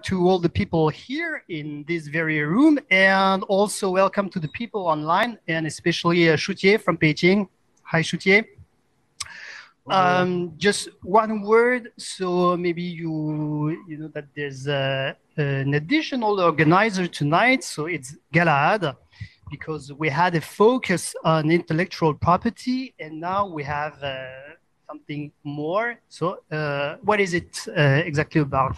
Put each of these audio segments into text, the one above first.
to all the people here in this very room, and also welcome to the people online, and especially uh, Shutier from Beijing. Hi, Shutier. Um, just one word, so maybe you you know that there's uh, an additional organizer tonight, so it's Galahad, because we had a focus on intellectual property, and now we have uh, something more. So, uh, what is it uh, exactly about?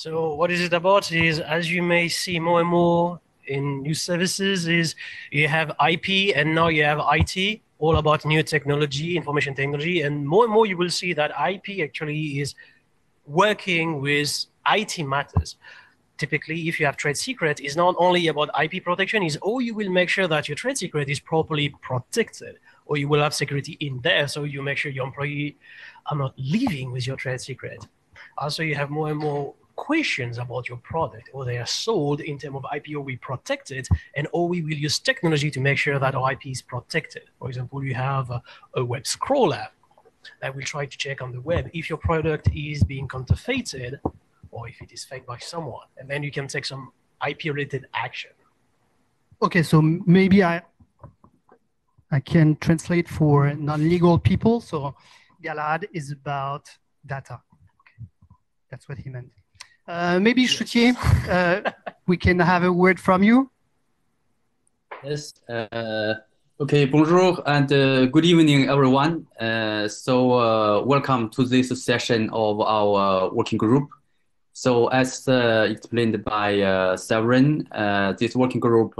So what is it about is, as you may see more and more in new services, is you have IP and now you have IT, all about new technology, information technology, and more and more you will see that IP actually is working with IT matters. Typically, if you have trade secret, it's not only about IP protection, is oh, you will make sure that your trade secret is properly protected, or you will have security in there, so you make sure your employee are not leaving with your trade secret. Also, you have more and more questions about your product or they are sold in terms of IP or we protect it and or we will use technology to make sure that our IP is protected. For example, you have a, a web crawler that will try to check on the web if your product is being counterfeited or if it is faked by someone. And then you can take some IP related action. Okay, so maybe I I can translate for non-legal people. So Galahad is about data. Okay. That's what he meant. Uh, maybe Shutier, uh, we can have a word from you. Yes. Uh, okay. Bonjour and uh, good evening, everyone. Uh, so uh, welcome to this session of our working group. So as explained by Severin, this working group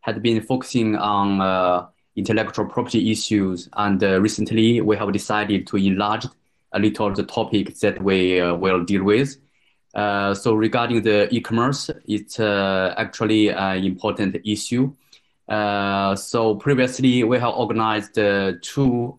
had been focusing on intellectual property issues, and recently we have decided to enlarge a little the topic that we will deal with. Uh, so regarding the e-commerce, it's uh, actually an important issue. Uh, so previously we have organized two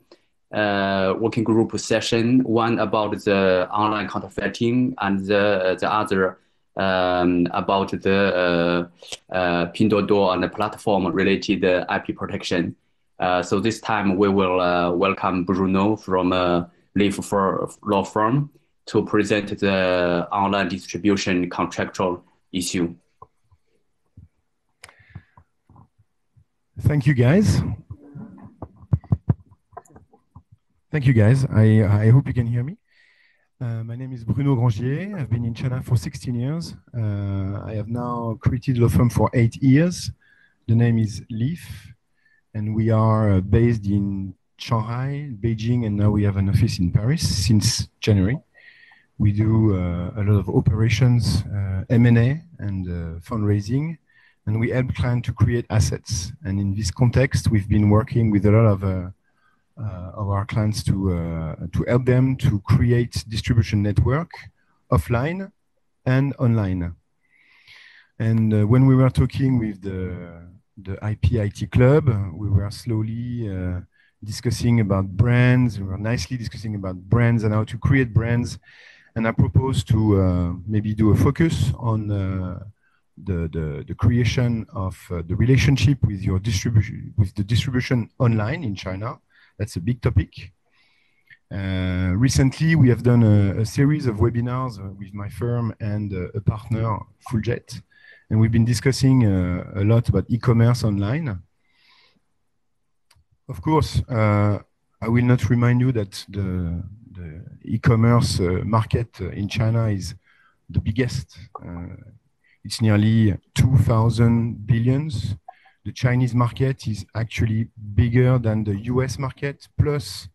working group session, one about the online counterfeiting and the, the other um, about the uh, uh, Pinduoduo and the platform related IP protection. Uh, so this time we will welcome Bruno from uh, Leaf Law Firm to present the online distribution contractual issue. Thank you, guys. Thank you, guys. I, I hope you can hear me. Uh, my name is Bruno Grangier. I've been in China for 16 years. Uh, I have now created law firm for eight years. The name is Leaf, and we are uh, based in Shanghai, Beijing, and now we have an office in Paris since January. We do uh, a lot of operations, uh, M&A and uh, fundraising, and we help clients to create assets. And in this context, we've been working with a lot of uh, of our clients to uh, to help them to create distribution network offline and online. And uh, when we were talking with the the IPIT club, we were slowly discussing about brands. We were nicely discussing about brands and how to create brands and I propose to uh, maybe do a focus on uh, the, the, the creation of uh, the relationship with your distribution with the distribution online in China. That's a big topic. Uh, recently, we have done a, a, series of webinars with my firm and uh, a partner, Fulljet, and we've been discussing uh, a lot about e-commerce online. Of course, I will not remind you that the e-commerce uh, market uh, in China is the biggest. Uh, it's nearly 2,000 billions. The Chinese market is actually bigger than the US market, plus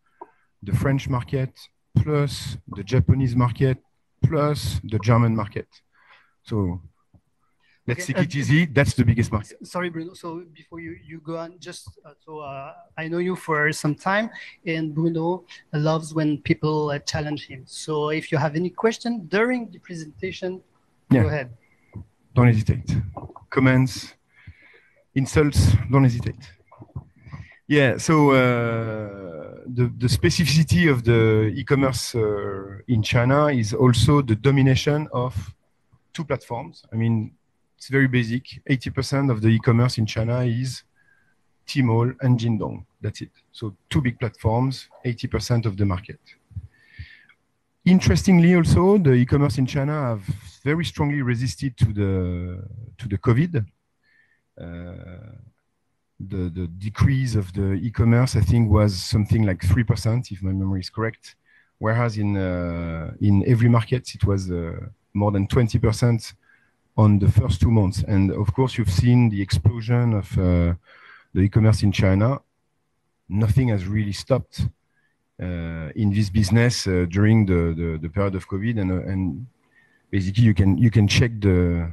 the French market, plus the Japanese market, plus the German market. So Let's okay, take it easy. That's the biggest market. Sorry, Bruno. So before you, you go on, just uh, so uh, I know you for some time, and Bruno loves when people uh, challenge him. So if you have any question during the presentation, yeah. go ahead. Don't hesitate. Comments, insults, don't hesitate. Yeah, so uh, the, the specificity of the e-commerce uh, in China is also the domination of two platforms. I mean, it's very basic. 80% of the e-commerce in China is Tmall and Jingdong. That's it. So two big platforms, 80% of the market. Interestingly, also, the e-commerce in China have very strongly resisted to the to the COVID. Uh, the the decrease of the e-commerce, I think, was something like three percent, if my memory is correct. Whereas in uh, in every market, it was uh, more than twenty percent on the first two months. And of course, you've seen the explosion of uh, the e-commerce in China. Nothing has really stopped uh, in this business uh, during the, the, the period of COVID, and uh, and basically you can you can check the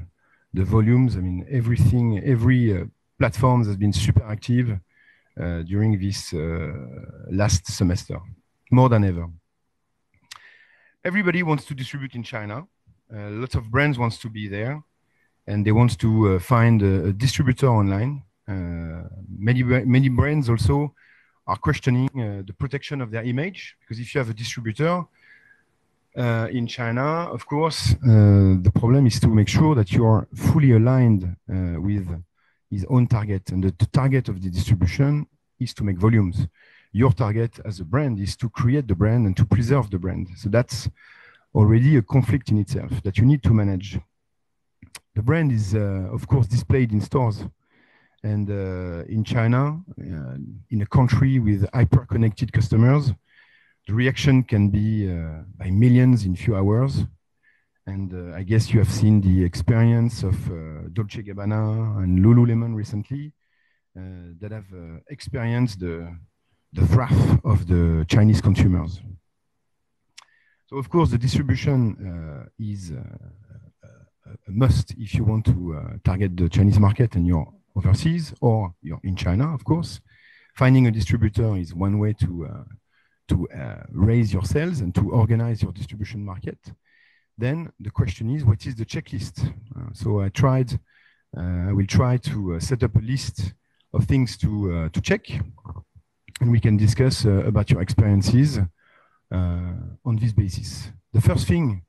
the volumes. I mean, everything, every platform has been super active during this last semester, more than ever. Everybody wants to distribute in China. Uh, lots of brands wants to be there and they want to uh, find a, distributor online. Uh, many, many brands also are questioning uh, the protection of their image because if you have a distributor in China, of course, the problem is to make sure that you are fully aligned with his own target. And the, the, target of the distribution is to make volumes. Your target as a brand is to create the brand and to preserve the brand. So that's already a conflict in itself that you need to manage. The brand is, uh, of course, displayed in stores and uh, in China, uh, in a country with hyper-connected customers, the reaction can be uh, by millions in few hours. And uh, I guess you have seen the experience of uh, Dolce Gabbana and Lululemon recently that have experienced the, the wrath of the Chinese consumers. So of course, the distribution is a must if you want to target the Chinese market and you're overseas or you're in China, of course. Finding a distributor is one way to, uh, to uh, raise your sales and to organize your distribution market. Then the question is, what is the checklist? Uh, so I tried, uh, I will try to uh, set up a list of things to, uh, to check and we can discuss about your experiences on this basis. The first thing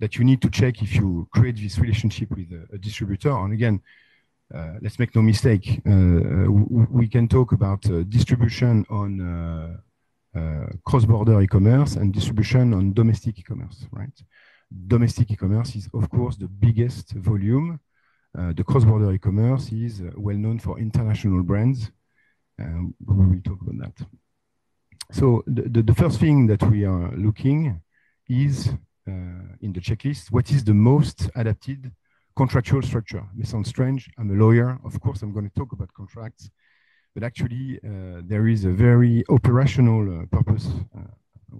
that you need to check if you create this relationship with a, a distributor, and again, uh, let's make no mistake, uh, we can talk about uh, distribution on cross-border e-commerce and distribution on domestic e-commerce, right? Domestic e-commerce is, of course, the biggest volume. the cross-border e-commerce is well known for international brands. Um, we will talk about that. So the, the, the, first thing that we are looking is uh, in the checklist, what is the most adapted contractual structure. It may sound strange. I'm a lawyer. Of course, I'm going to talk about contracts. But actually, uh, there is a very operational uh, purpose. Uh,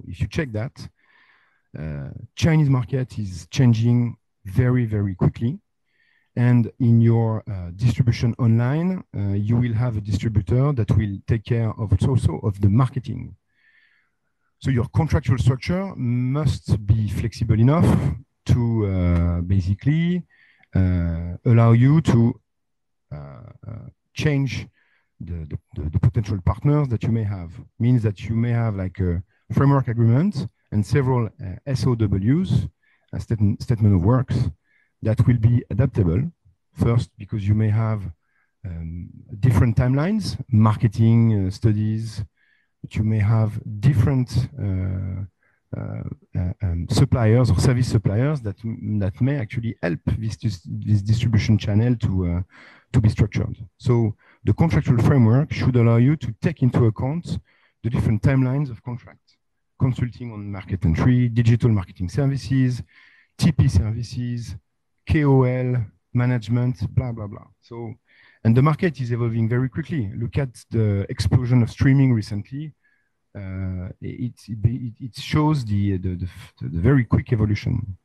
if you check that, uh, Chinese market is changing very, very quickly. And in your uh, distribution online, uh, you will have a distributor that will take care of also of the marketing. So your contractual structure must be flexible enough to basically uh, allow you to uh, uh, change the, the, the, potential partners that you may have. Means that you may have like a framework agreement and several SOWs, a statement, statement of works, that will be adaptable. First, because you may have um, different timelines, marketing uh, studies, you may have different uh, uh, uh, um, suppliers or service suppliers that that may actually help this this distribution channel to to be structured. So the contractual framework should allow you to take into account the different timelines of contract, consulting on market entry, digital marketing services, TP services, KOL management, blah blah blah. So and the market is evolving very quickly. Look at the explosion of streaming recently uh, it, it, it, shows the, the, the, the, very quick evolution.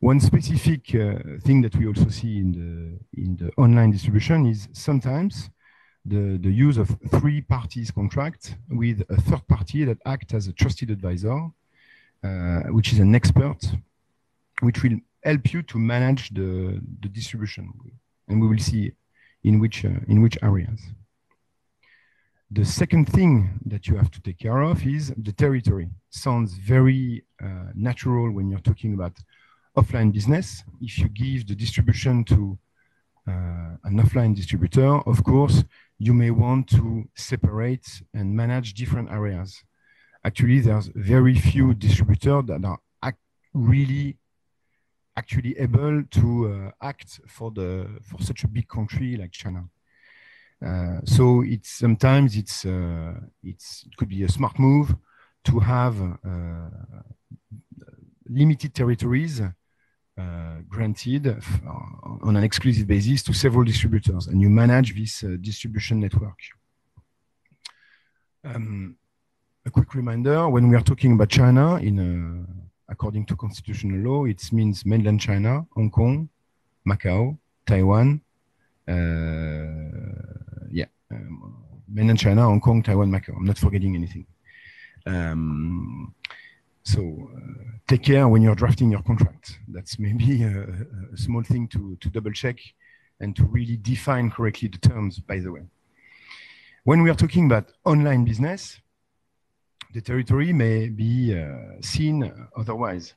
One specific uh, thing that we also see in the, in the online distribution is sometimes the, the use of three parties contract with a third party that acts as a trusted advisor, uh, which is an expert, which will help you to manage the, the distribution. And we will see in which, uh, in which areas. The second thing that you have to take care of is the territory. Sounds very uh, natural when you're talking about offline business. If you give the distribution to uh, an offline distributor, of course, you may want to separate and manage different areas. Actually, there's very few distributors that are really actually able to uh, act for the for such a big country like China. Uh, so it's sometimes it's uh, it's it could be a smart move to have limited territories uh, granted on an exclusive basis to several distributors, and you manage this uh, distribution network. Um, a quick reminder: when we are talking about China, in according to constitutional law, it means mainland China, Hong Kong, Macau, Taiwan, yeah, um, mainland China, Hong Kong, Taiwan, Macau. I'm not forgetting anything. Um, so uh, take care when you're drafting your contract. That's maybe a, a, small thing to, to double check and to really define correctly the terms, by the way. When we are talking about online business, the territory may be uh, seen otherwise.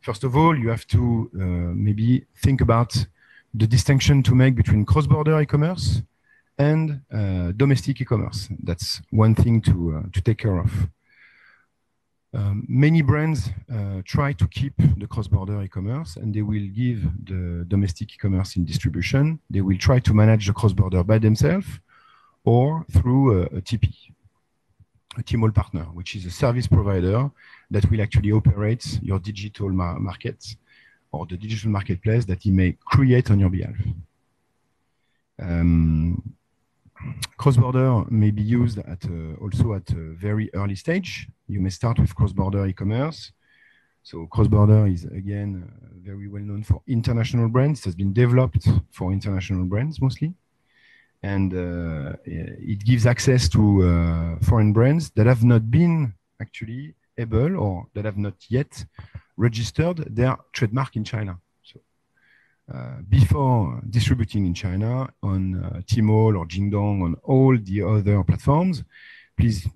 First of all, you have to uh, maybe think about the distinction to make between cross-border e-commerce and uh, domestic e-commerce. That's one thing to, uh, to take care of. Um, many brands uh, try to keep the cross-border e-commerce and they will give the domestic e-commerce in distribution. They will try to manage the cross-border by themselves or through a, a TP, a Tmall partner, which is a service provider that will actually operate your digital mar market or the digital marketplace that he may create on your behalf. Um, cross-border may be used at uh, also at a very early stage. You may start with cross-border e-commerce. So cross-border is again uh, very well known for international brands. It has been developed for international brands mostly. And uh, it gives access to uh, foreign brands that have not been actually able or that have not yet registered their trademark in China. Uh, before distributing in China on uh, Tmall or Jingdong, on all the other platforms, please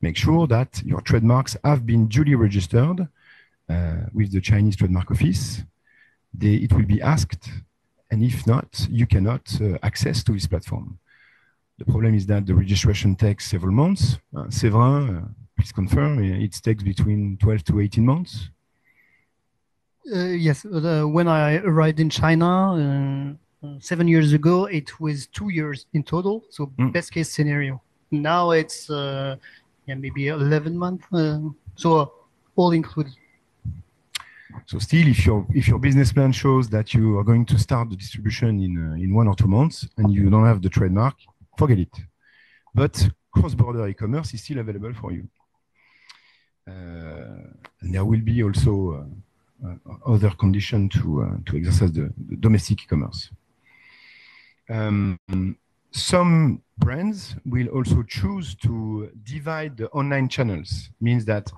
make sure that your trademarks have been duly registered uh, with the Chinese Trademark Office. They, it will be asked, and if not, you cannot uh, access to this platform. The problem is that the registration takes several months. Uh, Séverin, uh, please confirm, it takes between 12 to 18 months uh, yes, uh, when I arrived in China uh, seven years ago, it was two years in total. So mm. best case scenario. Now it's yeah maybe 11 months. so all included. So still, if your if your business plan shows that you are going to start the distribution in uh, in one or two months and you don't have the trademark, forget it. But cross-border e-commerce is still available for you. Uh, and there will be also uh, uh, other condition to uh, to exercise the, the domestic e-commerce. Um, some brands will also choose to divide the online channels. Means that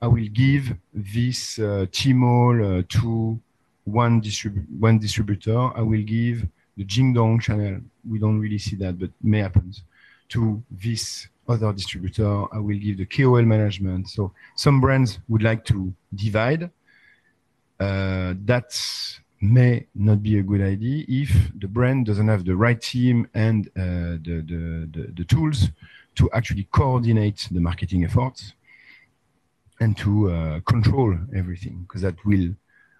I will give this uh, Tmall uh, to one, distribu one distributor. I will give the Jingdong channel. We don't really see that, but may happen to this other distributor. I will give the KOL management. So some brands would like to divide uh, that may not be a good idea if the brand doesn't have the right team and uh, the, the, the, the, tools to actually coordinate the marketing efforts and to uh, control everything, because that will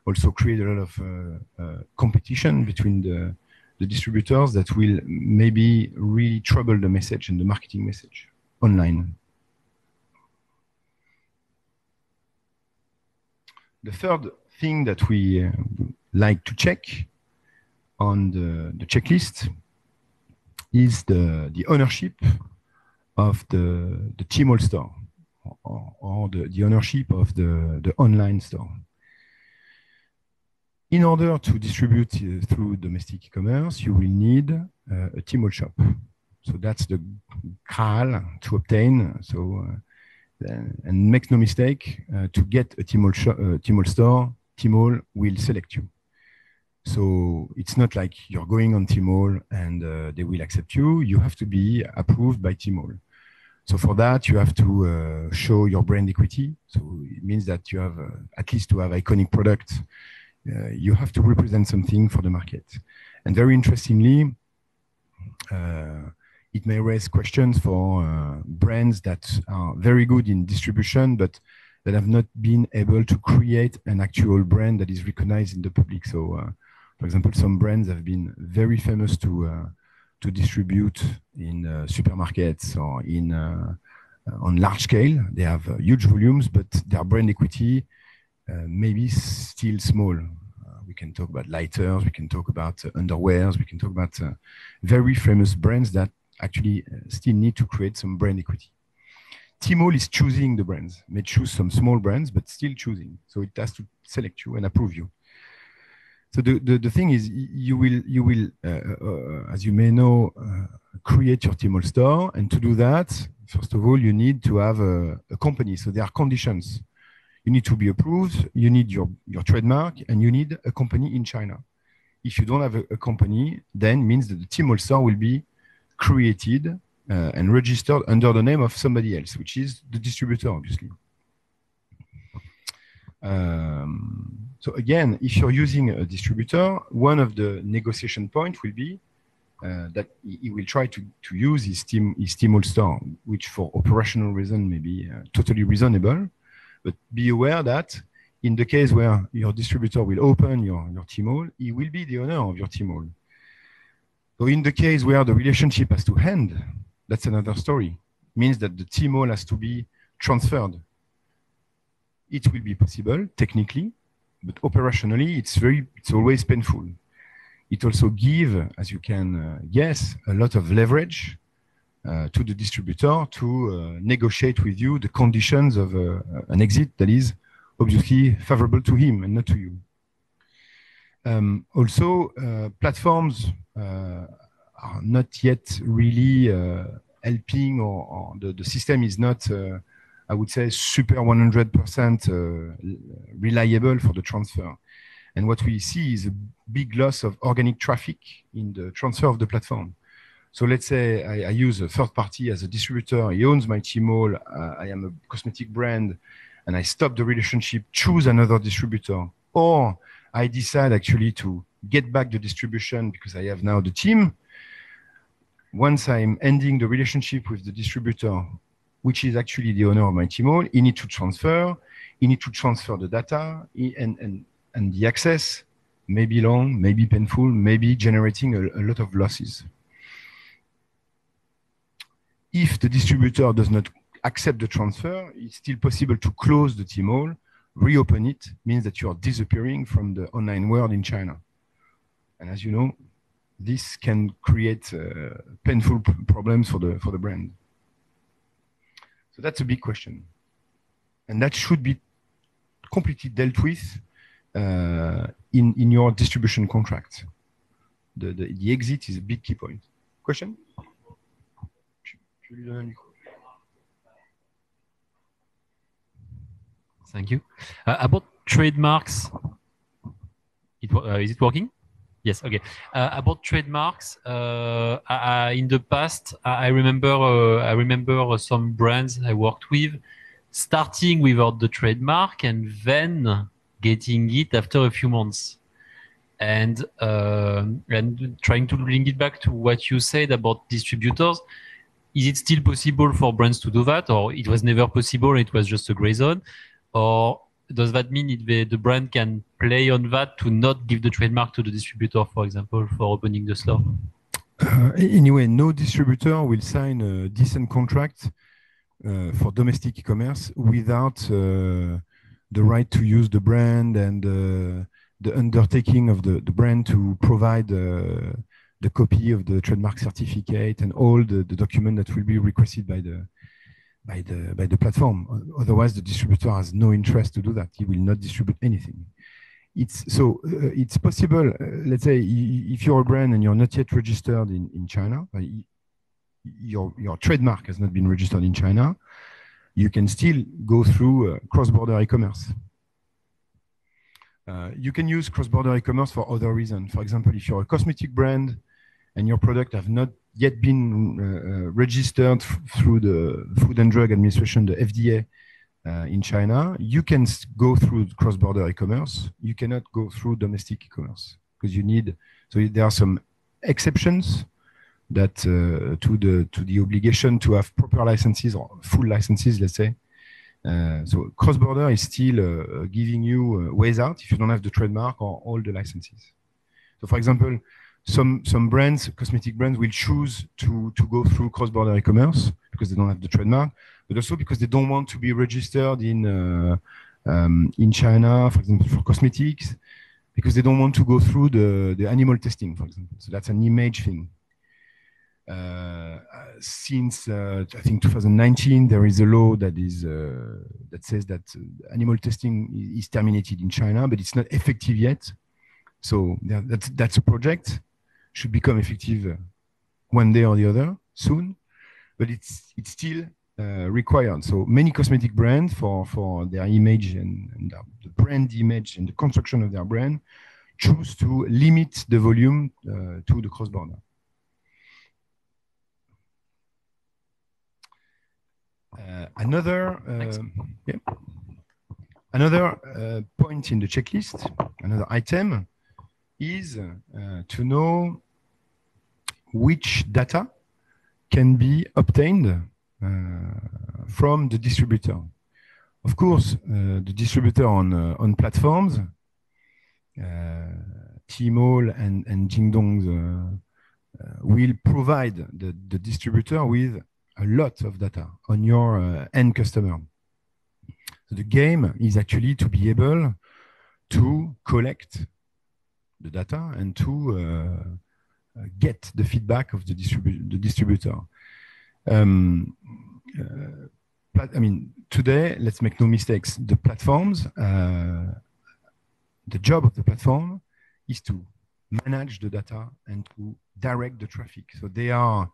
also create a lot of uh, uh, competition between the, the distributors that will maybe really trouble the message and the marketing message online. The third thing that we uh, like to check on the, the checklist is the, the ownership of the, the Tmall store or, or the, the ownership of the, the online store. In order to distribute uh, through domestic e-commerce, you will need uh, a Tmall shop. So that's the Graal to obtain. So, uh, and make no mistake, uh, to get a Tmall, uh, Tmall store, Tmall will select you. So it's not like you're going on Tmall and uh, they will accept you. You have to be approved by Tmall. So for that, you have to uh, show your brand equity. So it means that you have uh, at least to have iconic products. Uh, you have to represent something for the market. And very interestingly, uh, it may raise questions for uh, brands that are very good in distribution, but that have not been able to create an actual brand that is recognized in the public. So, uh, for example, some brands have been very famous to to distribute in uh, supermarkets or in uh, uh on large scale. They have uh, huge volumes, but their brand equity uh, maybe still small. we can talk about lighters, we can talk about underwears, we can talk about very famous brands that actually still need to create some brand equity. Tmall is choosing the brands, may choose some small brands, but still choosing. So it has to select you and approve you. So the, the, the thing is, you will, you will uh, uh, as you may know, uh, create your Tmall store. And to do that, first of all, you need to have a, a, company. So there are conditions. You need to be approved, you need your, your trademark, and you need a company in China. If you don't have a, a company, then means that the Tmall store will be created uh, and registered under the name of somebody else, which is the distributor, obviously. Um, so again, if you're using a distributor, one of the negotiation points will be uh, that he will try to, to use his team his store, which for operational reason may be uh, totally reasonable. But be aware that in the case where your distributor will open your, your Tmall, he will be the owner of your Tmall. So in the case where the relationship has to end, that's another story. Means that the Tmall has to be transferred. It will be possible technically, but operationally, it's very, it's always painful. It also give, as you can uh, guess, a lot of leverage uh, to the distributor to uh, negotiate with you the conditions of uh, an exit that is obviously favorable to him and not to you. Um, also, uh, platforms are not yet really helping or, or the, the, system is not, uh, I would say, super 100% reliable for the transfer. And what we see is a big loss of organic traffic in the transfer of the platform. So let's say I, I, use a third party as a distributor. He owns my Tmall. Uh, I am a cosmetic brand, and I stop the relationship, choose another distributor, or I decide actually to get back the distribution because I have now the team once I'm ending the relationship with the distributor, which is actually the owner of my Tmall, he needs to transfer, he needs to transfer the data and, and, and the access may be long, maybe painful, maybe generating a, a lot of losses. If the distributor does not accept the transfer, it's still possible to close the Tmall, reopen it, means that you are disappearing from the online world in China. And as you know, this can create uh, painful problems for the for the brand. So that's a big question, and that should be completely dealt with uh, in in your distribution contract. The, the the exit is a big key point. Question. Thank you. Uh, about trademarks, it, uh, is it working? Yes. Okay. Uh, about trademarks, uh, I, in the past, I remember uh, I remember some brands I worked with starting without the trademark and then getting it after a few months, and uh, and trying to link it back to what you said about distributors. Is it still possible for brands to do that, or it was never possible? It was just a gray zone, or does that mean it, the, the brand can play on that to not give the trademark to the distributor, for example, for opening the store? Uh, anyway, no distributor will sign a decent contract uh, for domestic e-commerce without uh, the right to use the brand and uh, the undertaking of the, the brand to provide uh, the copy of the trademark certificate and all the, the document that will be requested by the by the by the platform. Otherwise, the distributor has no interest to do that. He will not distribute anything. It's so uh, it's possible. Uh, let's say if you're a brand and you're not yet registered in in China, your your trademark has not been registered in China, you can still go through uh, cross-border e-commerce. Uh, you can use cross-border e-commerce for other reasons. For example, if you're a cosmetic brand and your product have not yet been uh, uh, registered through the Food and Drug Administration, the FDA, uh, in China, you can go through cross-border e-commerce. You cannot go through domestic e-commerce because you need. So there are some exceptions that uh, to the to the obligation to have proper licenses or full licenses, let's say, Uh, so cross-border is still uh, giving you uh, ways out if you don't have the trademark or all the licenses. So, for example, some some brands, cosmetic brands, will choose to to go through cross-border e-commerce because they don't have the trademark, but also because they don't want to be registered in uh, um, in China, for example, for cosmetics, because they don't want to go through the the animal testing, for example. So that's an image thing. Uh, since uh, I think 2019, there is a law that is uh, that says that animal testing is terminated in China, but it's not effective yet. So that's that's a project should become effective one day or the other soon, but it's it's still uh, required. So many cosmetic brands for for their image and, and the brand image and the construction of their brand choose to limit the volume uh, to the cross border. Uh, another yeah. another uh, point in the checklist, another item, is uh, to know which data can be obtained uh, from the distributor. Of course, uh, the distributor on on platforms, Tmall and and Jingdong will provide the, the distributor with a lot of data on your uh, end customer. So the game is actually to be able to collect the data and to uh, get the feedback of the, distribu the distributor. Um, uh, I mean, today, let's make no mistakes. The platforms, uh, the job of the platform is to manage the data and to direct the traffic. So they are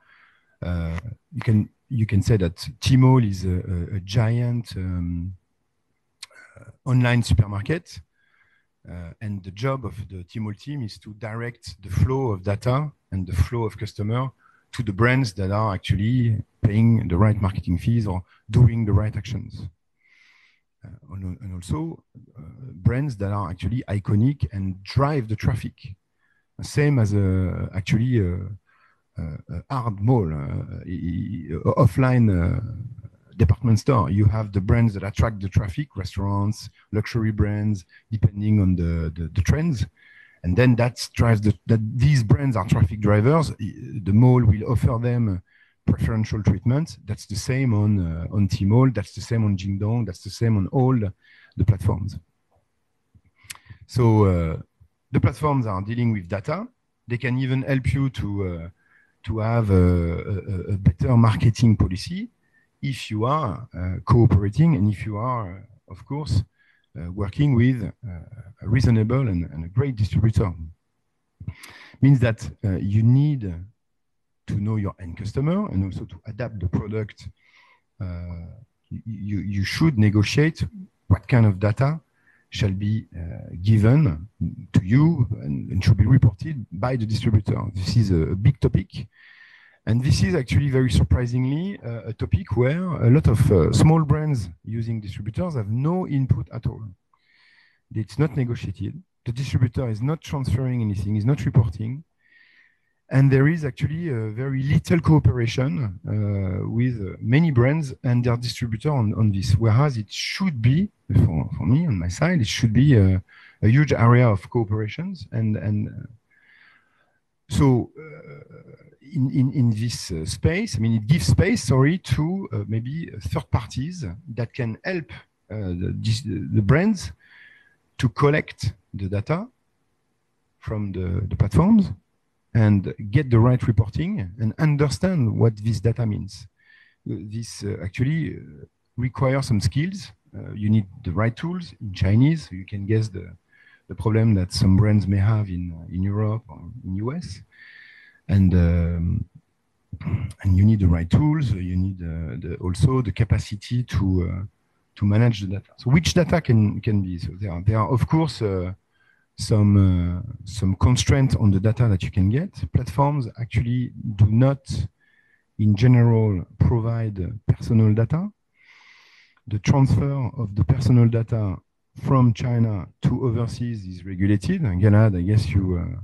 uh, you can you can say that Tmall is a, a, a giant um, uh, online supermarket, Uh, and the job of the Tmall team is to direct the flow of data and the flow of customer to the brands that are actually paying the right marketing fees or doing the right actions. Uh, and also uh, brands that are actually iconic and drive the traffic. Same as a, actually uh, hard mall, offline department store. You have the brands that attract the traffic, restaurants, luxury brands, depending on the, the, the trends. And then that drives the, that these brands are traffic drivers. The mall will offer them preferential treatment. That's the same on uh, on Tmall. That's the same on Jingdong. That's the same on all the platforms. So uh, the platforms are dealing with data. They can even help you to uh, to have a, a, a better marketing policy if you are uh, cooperating and if you are, uh, of course, uh, working with a reasonable and, and, a great distributor. Means that you need to know your end customer and also to adapt the product. you, you should negotiate what kind of data shall be uh, given to you and, and, should be reported by the distributor. This is a, a big topic. And this is actually very surprisingly uh, a topic where a lot of uh, small brands using distributors have no input at all. It's not negotiated. The distributor is not transferring anything, is not reporting. And there is actually very little cooperation uh, with many brands and their distributor on, on this. Whereas it should be, for, for me on my side, it should be a, a huge area of cooperations. And, and uh, so uh, in, in, in this uh, space, I mean, it gives space, sorry, to uh, maybe third parties that can help the, the brands to collect the data from the, the platforms and get the right reporting and understand what this data means. This uh, actually requires some skills. Uh, you need the right tools in Chinese. You can guess the, the problem that some brands may have in, in Europe or in US. And, um, and you need the right tools. You need uh, the, also the capacity to, uh, to manage the data. So which data can, can be? So there are, there are of course, uh, some uh, some constraint on the data that you can get. Platforms actually do not, in general, provide personal data. The transfer of the personal data from China to overseas is regulated. And Gael, I guess you uh,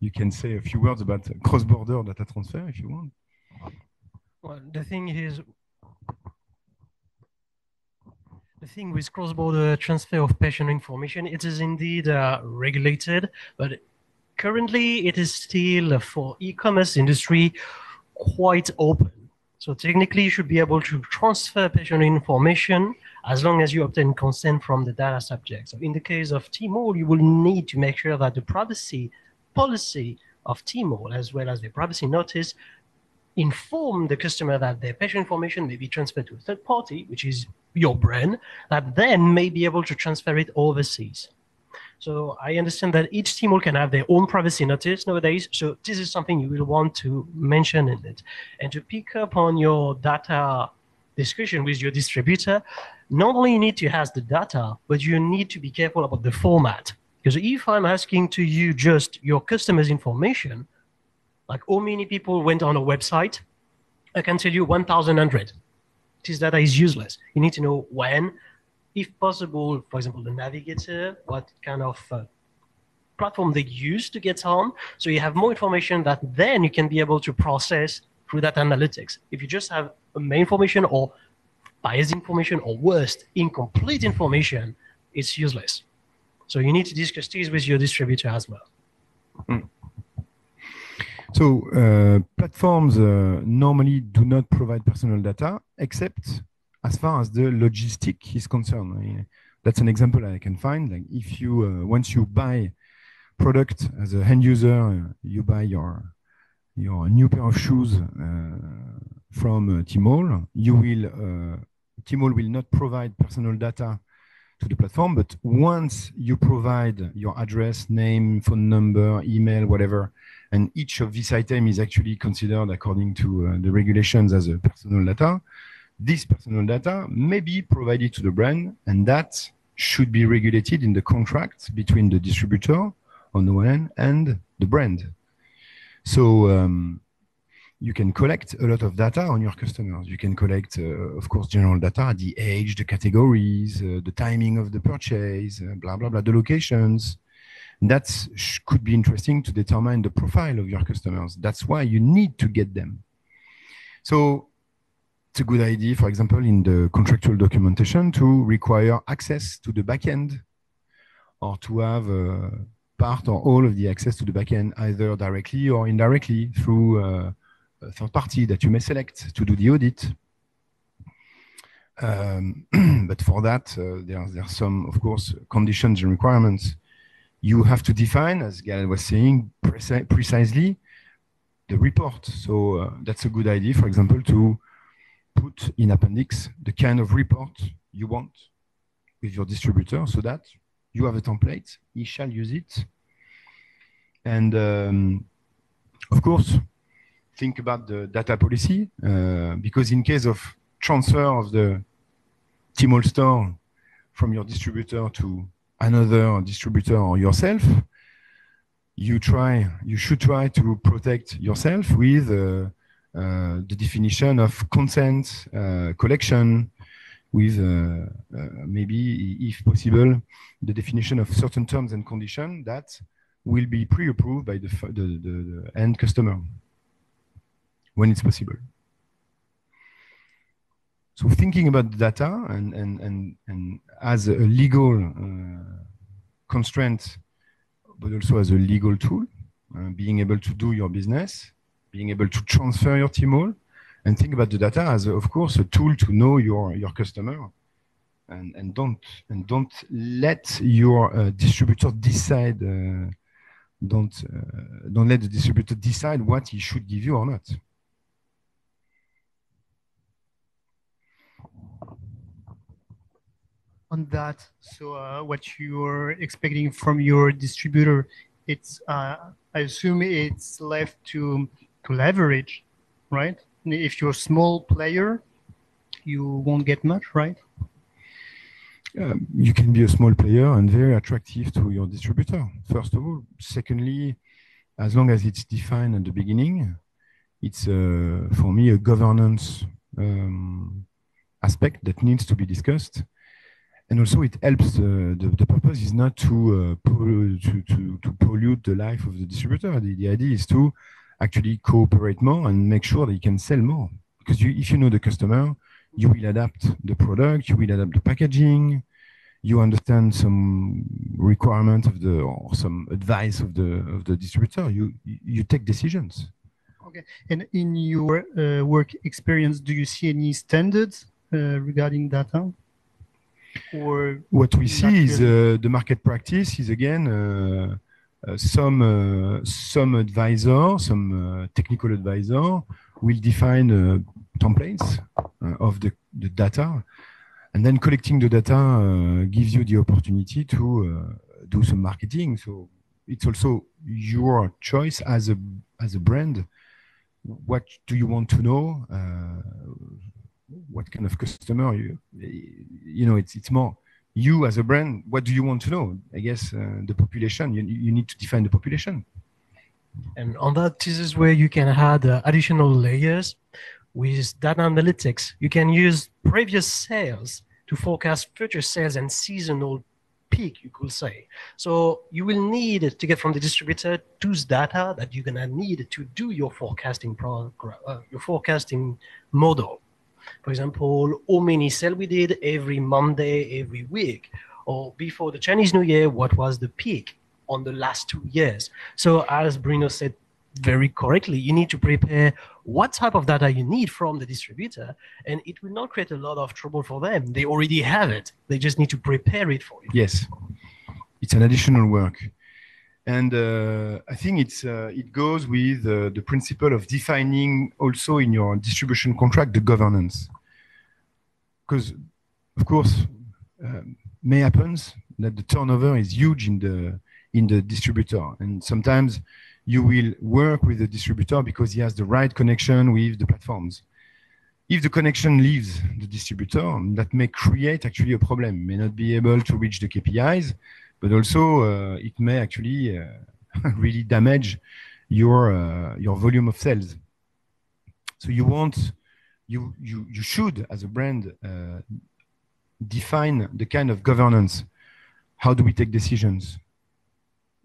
you can say a few words about cross-border data transfer if you want. Well, the thing is, The thing with cross-border transfer of patient information, it is indeed uh, regulated, but currently it is still uh, for e-commerce industry quite open. So technically, you should be able to transfer patient information as long as you obtain consent from the data subject. So in the case of Tmall, you will need to make sure that the privacy policy of Tmall, as well as the privacy notice, inform the customer that their patient information may be transferred to a third party, which is your brand, that then may be able to transfer it overseas. So I understand that each Tmall can have their own privacy notice nowadays. So this is something you will want to mention in it. And to pick up on your data discussion with your distributor, not only you need to have the data, but you need to be careful about the format. Because if I'm asking to you just your customer's information, like how many people went on a website, I can tell you 1,100. This data is useless. You need to know when, if possible, for example, the navigator, what kind of uh, platform they use to get on. So you have more information that then you can be able to process through that analytics. If you just have main information or biased information or worst, incomplete information, it's useless. So you need to discuss this with your distributor as well. Mm. So uh, platforms uh, normally do not provide personal data except as far as the logistic is concerned. That's an example I can find. Like if you uh, once you buy product as a end user, you buy your your new pair of shoes uh, from uh, Tmall, you will uh, Tmall will not provide personal data to the platform, but once you provide your address, name, phone number, email, whatever, and each of these items is actually considered according to uh, the regulations as a personal data, this personal data may be provided to the brand, and that should be regulated in the contract between the distributor on the one hand and the brand. So um, you can collect a lot of data on your customers. You can collect, uh, of course, general data, the age, the categories, uh, the timing of the purchase, uh, blah, blah, blah, the locations. That could be interesting to determine the profile of your customers. That's why you need to get them. So it's a good idea, for example, in the contractual documentation to require access to the backend or to have uh, part or all of the access to the backend, either directly or indirectly through uh, third party that you may select to do the audit. Um, but for that, uh, there, there are some, of course, conditions and requirements. You have to define, as Gael was saying, preci precisely the report. So uh, that's a good idea, for example, to put in appendix the kind of report you want with your distributor so that you have a template, he shall use it. And um, of course, think about the data policy, uh, because in case of transfer of the Tmall store from your distributor to another distributor or yourself, you try, you should try to protect yourself with uh, uh, the definition of consent uh, collection, with uh, maybe, if possible, the definition of certain terms and conditions that will be pre-approved by the, the, the, the end customer when it's possible. So thinking about the data and, and, and, and as a legal uh, constraint, but also as a legal tool, uh, being able to do your business, being able to transfer your Tmall, and think about the data as, of course, a tool to know your, your customer. And, and don't and don't let your uh, distributor decide. Uh, don't uh, don't let the distributor decide what he should give you or not. On that. So uh, what you're expecting from your distributor, it's uh, I assume it's left to to leverage, right? If you're a small player, you won't get much, right? Um, you can be a small player and very attractive to your distributor. First of all, secondly, as long as it's defined at the beginning, it's uh, for me a governance um, aspect that needs to be discussed and also it helps uh, the, the purpose is not to, uh, to, to, to, pollute the life of the distributor the, the idea is to actually cooperate more and make sure that you can sell more because you, if you know the customer you will adapt the product, you will adapt the packaging, you understand some requirement of the or some advice of the of the distributor. You you take decisions. Okay. And in your uh, work experience, do you see any standards uh, regarding data? Or What we see is really. uh, the market practice is again uh, uh, some some advisor, some technical advisor will define templates of the, the data, and then collecting the data gives you the opportunity to do some marketing. So it's also your choice as a as a brand. What do you want to know? Uh, what kind of customer you you know? It's it's more you as a brand, what do you want to know? I guess uh, the population. You, you need to define the population. And on that, this is where you can add uh, additional layers with data analytics. You can use previous sales to forecast future sales and seasonal peak, you could say. So you will need to get from the distributor those data that you're gonna need to do your forecasting program, uh, your forecasting model. For example, how many sales we did every Monday, every week, or before the Chinese New Year, what was the peak on the last two years? So as Bruno said very correctly, you need to prepare what type of data you need from the distributor, and it will not create a lot of trouble for them. They already have it. They just need to prepare it for you. Yes, it's an additional work, and uh, I think it's uh, it goes with uh, the principle of defining also in your distribution contract the governance, because of course um, may happens that the turnover is huge in the in the distributor, and sometimes you will work with the distributor because he has the right connection with the platforms. If the connection leaves the distributor, that may create actually a problem, may not be able to reach the KPIs, but also uh, it may actually uh, really damage your uh, your volume of sales. So you want you you you should as a brand define the kind of governance. How do we take decisions?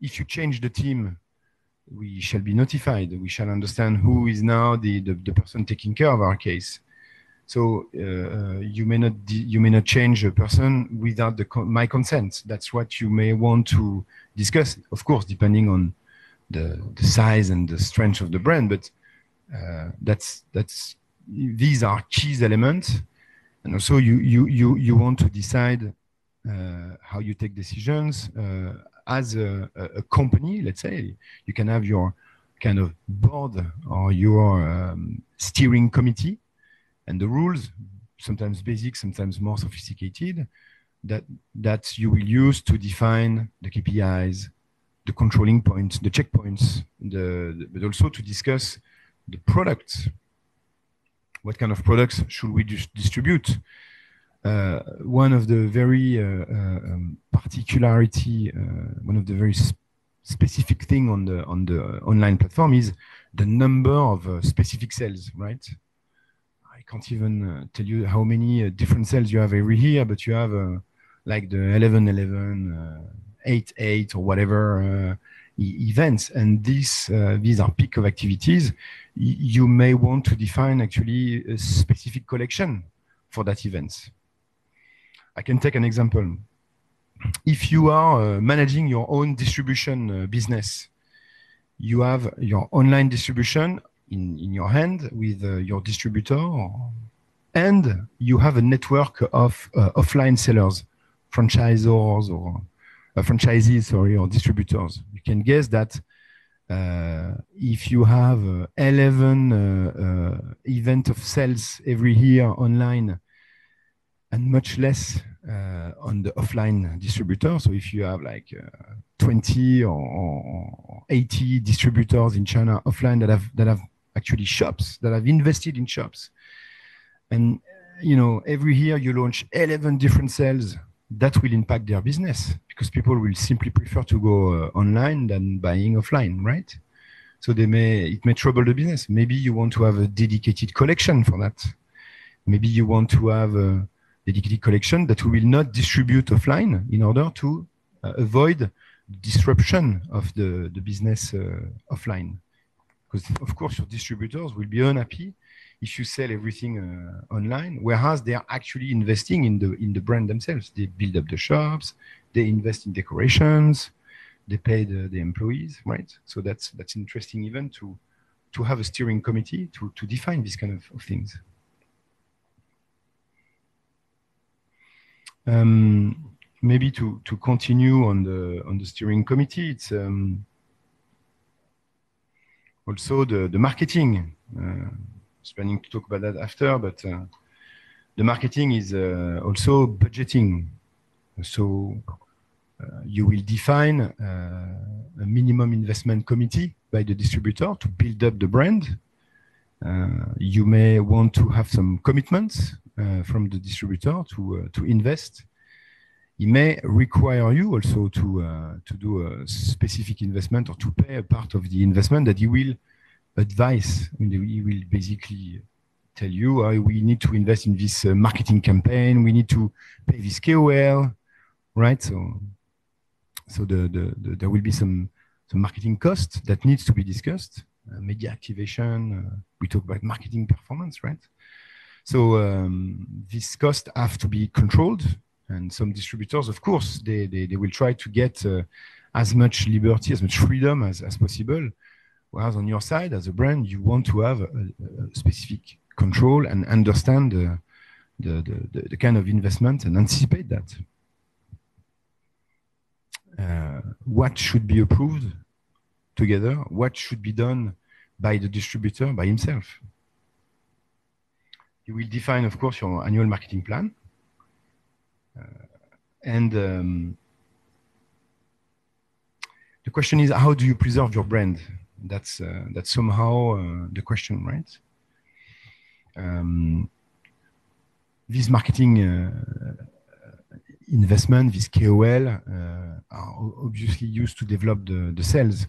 If you change the team, we shall be notified. We shall understand who is now the, the, the person taking care of our case. So uh, you may not you may not change a person without the my consent. That's what you may want to discuss, of course, depending on the, the size and the strength of the brand. But uh, that's that's these are key elements, and also you you you you want to decide uh, how you take decisions uh, as a, a a company. Let's say you can have your kind of board or your um, steering committee and the rules sometimes basic sometimes more sophisticated that that you will use to define the kpis the controlling points the checkpoints the, the- but also to discuss the products. What kind of products should we dis- distribute? Uh, one of the very uh, uh, um, particularity uh, one of the very specific thing on the on the online platform is the number of uh, specific cells, right can't even uh, tell you how many uh, different cells you have every year, but you have uh, like the 11, 11, uh, 8, 8 or whatever events. And these, uh, these are peak of activities. You may want to define actually a specific collection for that event. I can take an example. If you are uh, managing your own distribution uh, business, you have your online distribution in, in your hand with uh, your distributor, and you have a network of uh, offline sellers, franchisors or uh, franchisees, sorry, or distributors. You can guess that uh, if you have uh, 11 uh, event of sales every year online and much less uh, on the offline distributor. So if you have like uh, 20 or, or 80 distributors in China offline that have that have actually shops that have invested in shops, and you know every year you launch 11 different sales, that will impact their business because people will simply prefer to go uh, online than buying offline, right? So they may it may trouble the business. Maybe you want to have a dedicated collection for that. Maybe you want to have a dedicated collection that we will not distribute offline in order to uh, avoid disruption of the, the business uh, offline. Because of course your distributors will be unhappy if you sell everything uh, online, whereas they are actually investing in the in the brand themselves. They build up the shops, they invest in decorations, they pay the, the employees, right? So that's that's interesting even to to have a steering committee to to define these kind of, of things. Um, maybe to to continue on the on the steering committee, it's um, also the the marketing. Uh, planning to talk about that after, but uh, the marketing is uh, also budgeting. So you will define a minimum investment committee by the distributor to build up the brand. You may want to have some commitments from the distributor to to invest. He may require you also to to do a specific investment or to pay a part of the investment that he will advice. He will basically tell you, we need to invest in this uh, marketing campaign. We need to pay this KOL, right? So, so the, the, the, there will be some some marketing cost that needs to be discussed. Uh, media activation. Uh, we talk about marketing performance, right? So um, these costs have to be controlled, and some distributors, of course, they they, they will try to get uh, as much liberty, as much freedom as, as possible Whereas on your side, as a brand, you want to have a, a specific control and understand the, the, the, the, kind of investment and anticipate that. Uh, what should be approved together? What should be done by the distributor, by himself? You will define, of course, your annual marketing plan. And um, the question is, how do you preserve your brand? That's uh, that's somehow uh, the question, right? Um, this marketing uh, investment, this KOL, are obviously used to develop the, the sales,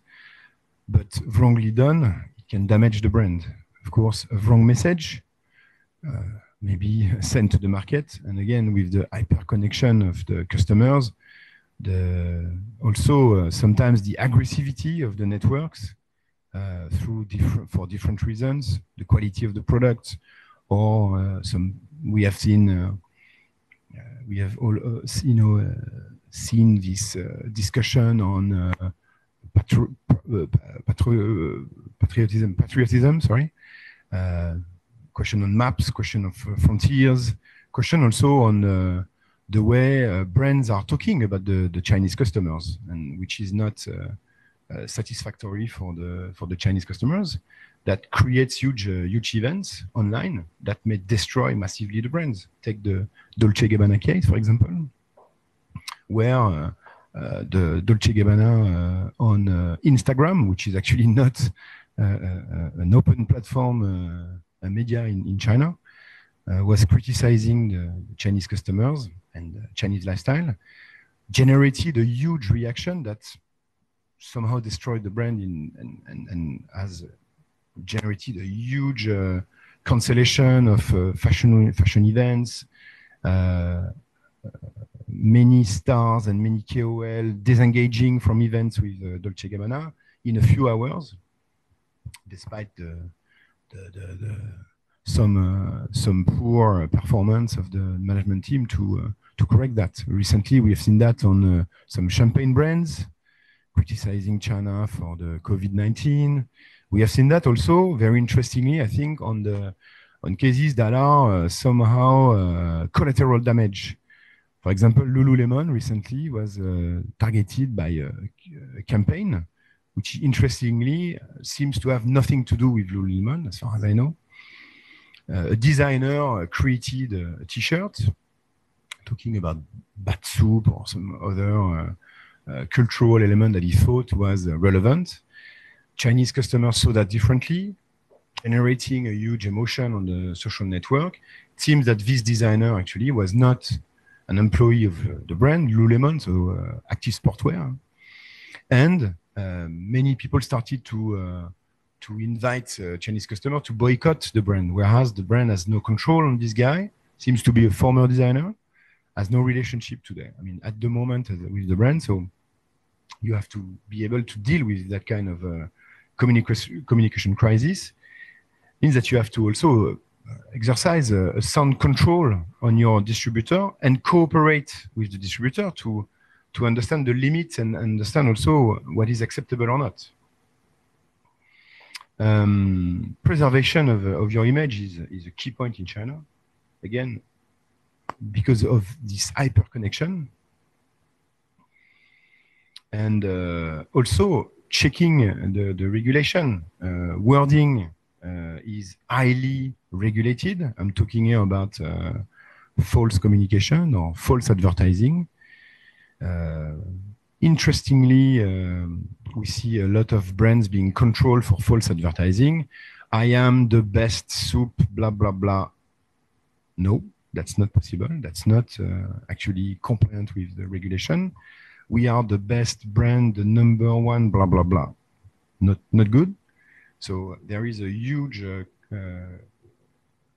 but wrongly done, it can damage the brand. Of course, a wrong message, uh, maybe sent to the market. And again, with the hyper connection of the customers, the also uh, sometimes the aggressivity of the networks uh, through different for different reasons, the quality of the product, or uh, some we have seen uh, we have all you know seen this discussion on patri patri patriotism patriotism sorry question on maps question of frontiers question also on uh, the way uh, brands are talking about the, the Chinese customers, and which is not uh, uh, satisfactory for the for the Chinese customers that creates huge uh, huge events online that may destroy massively the brands. Take the Dolce Gabbana case, for example, where uh, uh, the Dolce Gabbana uh, on uh, Instagram, which is actually not an open platform media in, in China, was criticizing the Chinese customers and Chinese lifestyle, generated a huge reaction that somehow destroyed the brand in, and, and, and has generated a huge uh, cancellation of uh, fashion fashion events. Uh, many stars and many KOL disengaging from events with uh, Dolce Gabbana in a few hours, despite the, the, the, the some uh, some poor performance of the management team to uh, to correct that. Recently, we have seen that on some champagne brands criticizing China for the COVID-19. We have seen that also very interestingly, I think, on the on cases that are uh, somehow uh, collateral damage. For example, Lululemon recently was uh, targeted by a, campaign, which interestingly seems to have nothing to do with Lululemon, as far as I know. Uh, a designer created a T-shirt talking about bat soup or some other uh, uh, cultural element that he thought was uh, relevant. Chinese customers saw that differently, generating a huge emotion on the social network. It seems that this designer actually was not an employee of uh, the brand Lululemon, so uh, active sportwear, and uh, many people started to uh, to invite Chinese customer to boycott the brand, whereas the brand has no control on this guy. Seems to be a former designer, has no relationship today. I mean, at the moment with the brand, so you have to be able to deal with that kind of uh, communication communication crisis means that you have to also uh, exercise a, a sound control on your distributor and cooperate with the distributor to to understand the limits and understand also what is acceptable or not. Um, preservation of, of your image is, is a key point in China. Again, because of this hyper connection. And uh, also checking the, the regulation. Uh, wording uh, is highly regulated. I'm talking here about uh, false communication or false advertising. Uh, interestingly, um, we see a lot of brands being controlled for false advertising. I am the best soup, blah, blah, blah. No, that's not possible. That's not uh, actually compliant with the regulation. We are the best brand, the number one, blah, blah, blah. Not, not good. So there is a huge uh, uh,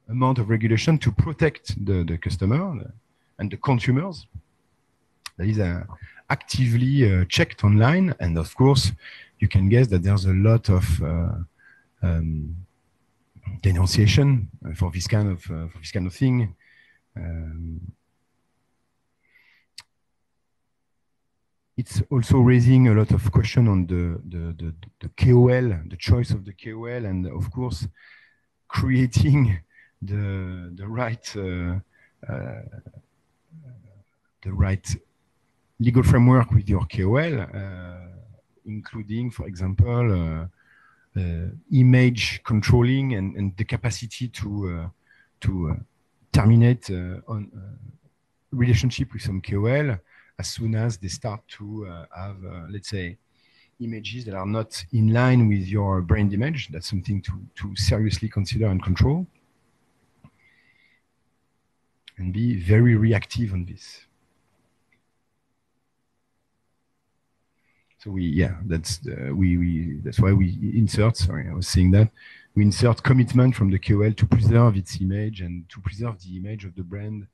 amount of regulation to protect the, the customer and the consumers. That is uh, actively uh, checked online. And of course, you can guess that there's a lot of uh, um, denunciation for this kind of uh, for this kind of thing. Um, it's also raising a lot of question on the, the, the, the, KOL, the choice of the KOL, and of course, creating the, the right uh, uh, the right legal framework with your KOL, uh, including, for example, uh, uh, image controlling and, and, the capacity to to terminate on relationship with some KOL as soon as they start to have, let's say, images that are not in line with your brand image. That's something to, to seriously consider and control. And be very reactive on this. So we, yeah, that's the, we, we, that's why we insert, sorry, I was saying that, we insert commitment from the KOL to preserve its image and to preserve the image of the brand,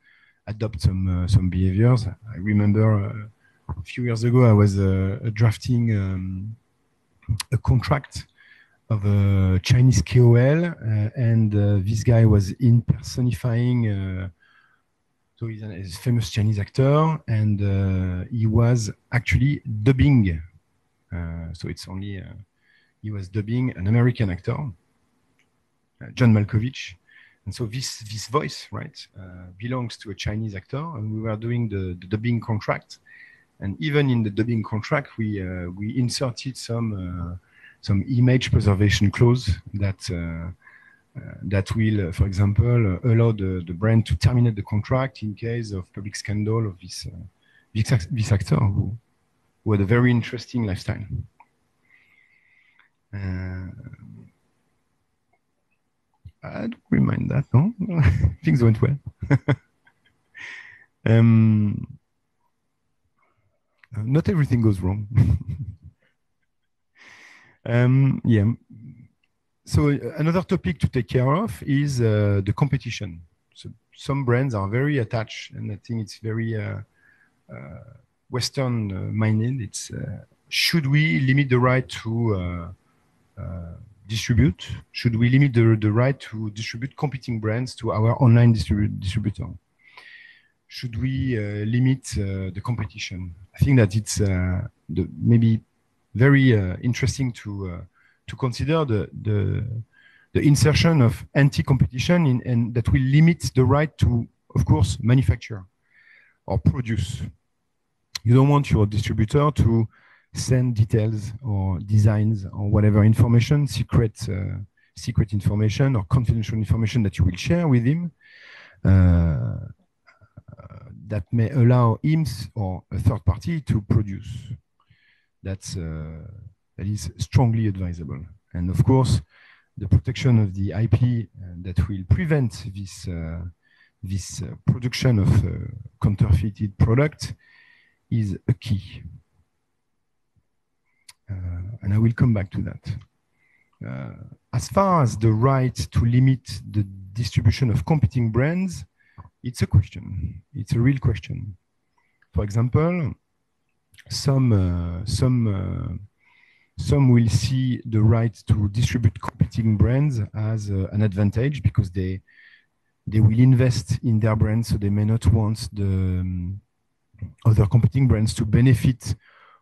adopt some, uh, some behaviors. I remember uh, a few years ago, I was uh, drafting um, a contract of a Chinese KOL, uh, and uh, this guy was impersonifying uh, so he's a, famous Chinese actor, and uh, he was actually dubbing uh, so it's only, uh, he was dubbing an American actor, uh, John Malkovich. And so this, this voice, right, belongs to a Chinese actor. And we were doing the, the dubbing contract. And even in the dubbing contract, we, we inserted some, some image preservation clause that uh, that will, uh, for example, uh, allow the, the brand to terminate the contract in case of public scandal of this, this, this, actor who, who had a very interesting lifestyle. Uh, I don't remind that, no? Things went well. um, not everything goes wrong. um, yeah. So another topic to take care of is uh, the competition. So some brands are very attached, and I think it's very uh, uh Western uh, minded. It's uh, should we limit the right to uh, distribute? Should we limit the, the right to distribute competing brands to our online distribu distributor? Should we limit the competition? I think that it's the, maybe very interesting to to consider the the the insertion of anti-competition in, and that will limit the right to, of course, manufacture or produce you don't want your distributor to send details or designs or whatever information, secret, uh, secret information or confidential information that you will share with him uh, that may allow him or a third party to produce. That's, uh, that is strongly advisable. And of course, the protection of the IP uh, that will prevent this, uh, this uh, production of counterfeited product is a key. Uh, and I will come back to that. Uh, as far as the right to limit the distribution of competing brands, it's a question. It's a real question. For example, some uh, some some will see the right to distribute competing brands as uh, an advantage because they they will invest in their brands, so they may not want the um, other competing brands to benefit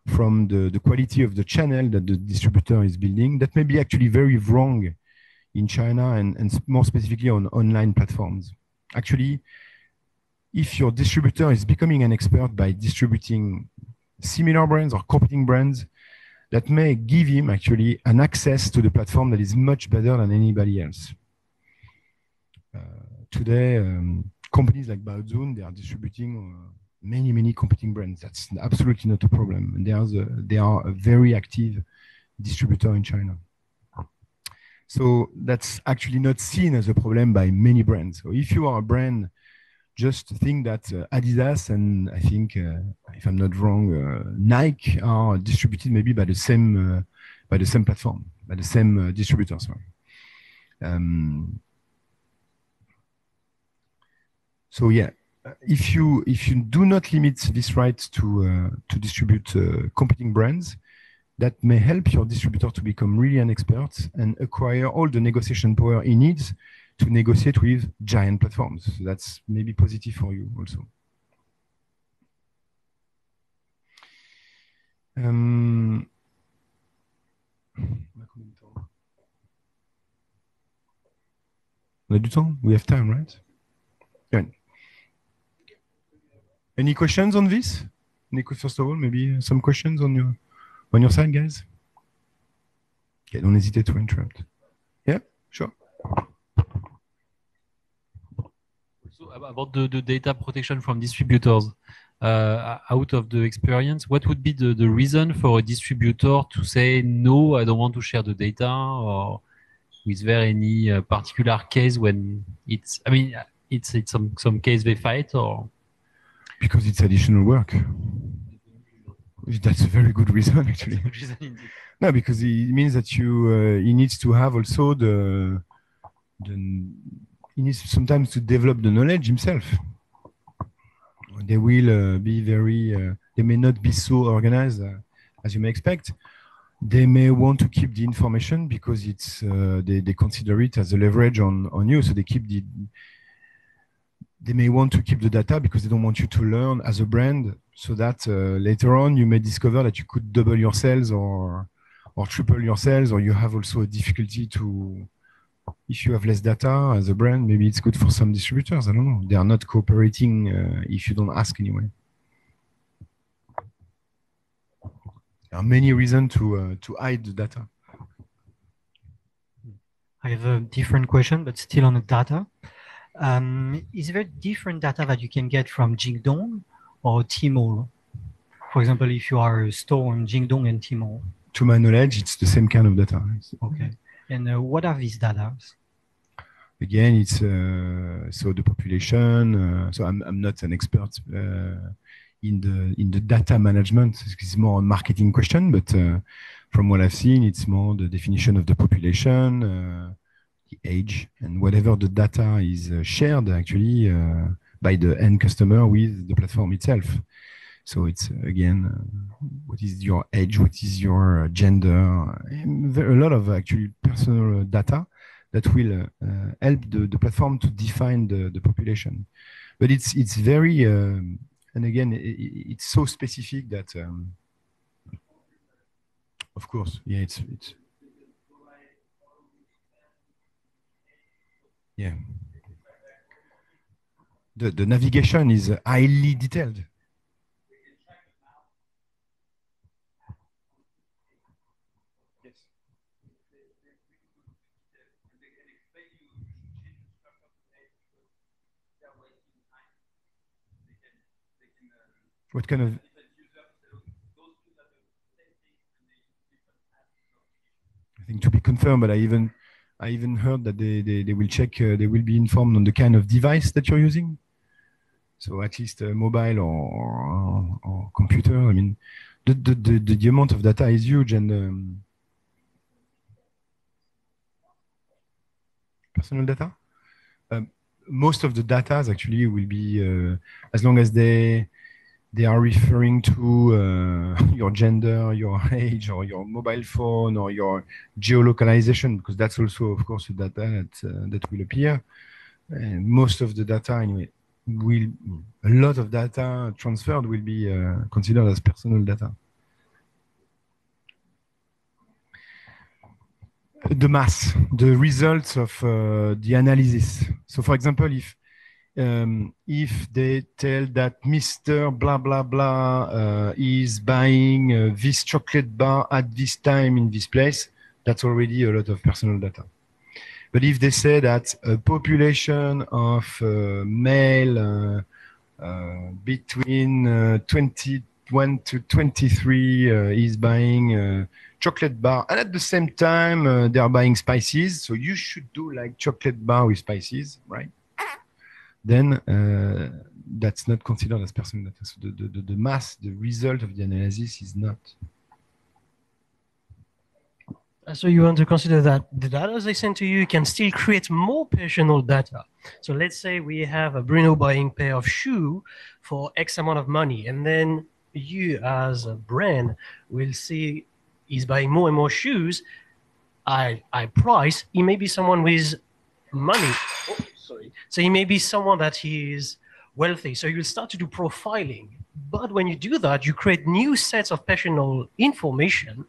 from the, the quality of the channel that the distributor is building. That may be actually very wrong in China and, and more specifically on online platforms. Actually, if your distributor is becoming an expert by distributing similar brands or competing brands, that may give him actually an access to the platform that is much better than anybody else. Uh, today, um, companies like Baozun, they are distributing uh, many, many competing brands. That's absolutely not a problem. They are, the, they are a very active distributor in China. So that's actually not seen as a problem by many brands. So if you are a brand, just think that uh, Adidas and I think, uh, if I'm not wrong, uh, Nike are distributed maybe by the same uh, by the same platform, by the same uh, distributor. Sorry. Um, so yeah, if you if you do not limit this right to uh, to distribute uh, competing brands, that may help your distributor to become really an expert and acquire all the negotiation power he needs to negotiate with giant platforms. So that's maybe positive for you also. Um, On a du temps? We have time, right? Good. Any questions on this? Nico, first of all, maybe some questions on your on your side, guys? Okay, don't hesitate to interrupt. Yeah, sure. So about the, the data protection from distributors, uh, out of the experience, what would be the, the reason for a distributor to say, no, I don't want to share the data? Or is there any uh, particular case when it's, I mean, it's, it's some, some case they fight or? Because it's additional work. That's a very good reason, actually. no, because it means that you uh, he needs to have also the, the he needs sometimes to develop the knowledge himself. They will uh, be very. Uh, they may not be so organized uh, as you may expect. They may want to keep the information because it's uh, they, they consider it as a leverage on on you, so they keep the they may want to keep the data because they don't want you to learn as a brand. So that uh, later on you may discover that you could double your sales or or triple your sales or you have also a difficulty to if you have less data as a brand maybe it's good for some distributors. I don't know. They are not cooperating uh, if you don't ask anyway. There are many reasons to uh, to hide the data. I have a different question, but still on the data. Um, is there different data that you can get from Jingdong or Tmall? For example, if you are a store on Jingdong and Tmall. to my knowledge it's the same kind of data Okay. And uh, what are these data? again it's uh, so the population uh, so I'm, I'm not an expert uh, in the in the data management it's more a marketing question but uh, from what i've seen it's more the definition of the population uh, the age and whatever the data is uh, shared actually uh, by the end customer with the platform itself so it's again uh, what is your age what is your gender a lot of actually personal data that will help the, the platform to define the, the population. But it's it's very um, and again i i- it's so specific that um, of course yeah it's it's yeah the the navigation is highly detailed. What kind of I think to be confirmed, but I even I even heard that they, they, they will check, uh, they will be informed on the kind of device that you're using. So at least uh, mobile or, or, or computer. I mean, the, the, the, the, amount of data is huge and um, personal data. Um, most of the data actually will be, uh, as long as they they are referring to uh, your gender, your age, or your mobile phone, or your geolocalization, because that's also, of course, the data that, uh, that will appear. And most of the data, anyway, will a lot of data transferred will be uh, considered as personal data. The mass, the results of uh, the analysis. So, for example, if um, if they tell that Mr. blah blah blah uh, is buying uh, this chocolate bar at this time in this place, that's already a lot of personal data. But if they say that a population of uh, male uh, uh, between uh, 21 to 23 uh, is buying chocolate bar, and at the same time they are buying spices, so you should do like chocolate bar with spices, right? Then uh, that's not considered as personal data. So the, the, the, the mass, the result of the analysis is not. Uh, So you want to consider that the data they send to you can still create more personal data. So let's say we have a Bruno buying pair of shoe for X amount of money, and then you as a brand will see he's buying more and more shoes. I I price. He may be someone with money. Oh, sorry. So he may be someone that he is wealthy. So you'll start to do profiling. But when you do that, you create new sets of personal information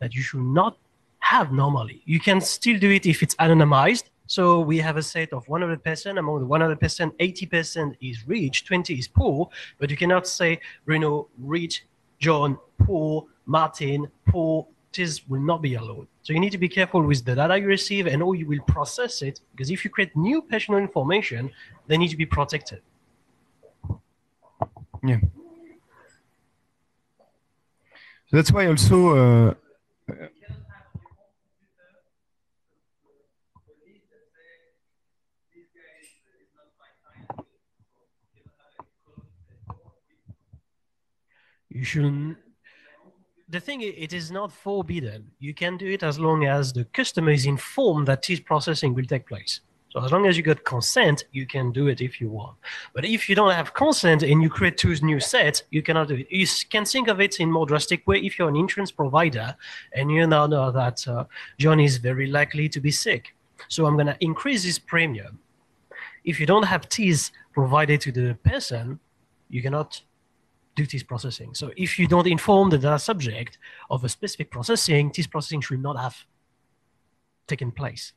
that you should not have normally. You can still do it if it's anonymized. So we have a set of 100%. Among the 100%, 80% is rich, 20 is poor. But you cannot say Bruno rich, John poor, Martin poor. This will not be allowed. So you need to be careful with the data you receive and how you will process it. Because if you create new personal information, they need to be protected. So that's why also uh, you shouldn't the thing it is not forbidden. You can do it as long as the customer is informed that this processing will take place. So as long as you got consent you can do it if you want. But if you don't have consent and you create two new sets you cannot do it. You can think of it in more drastic way if you're an insurance provider and you now know that uh, john is very likely to be sick. So i'm going to increase his premium. If you don't have teas provided to the person you cannot this processing. So if you don't inform the data subject of a specific processing, this processing should not have taken place.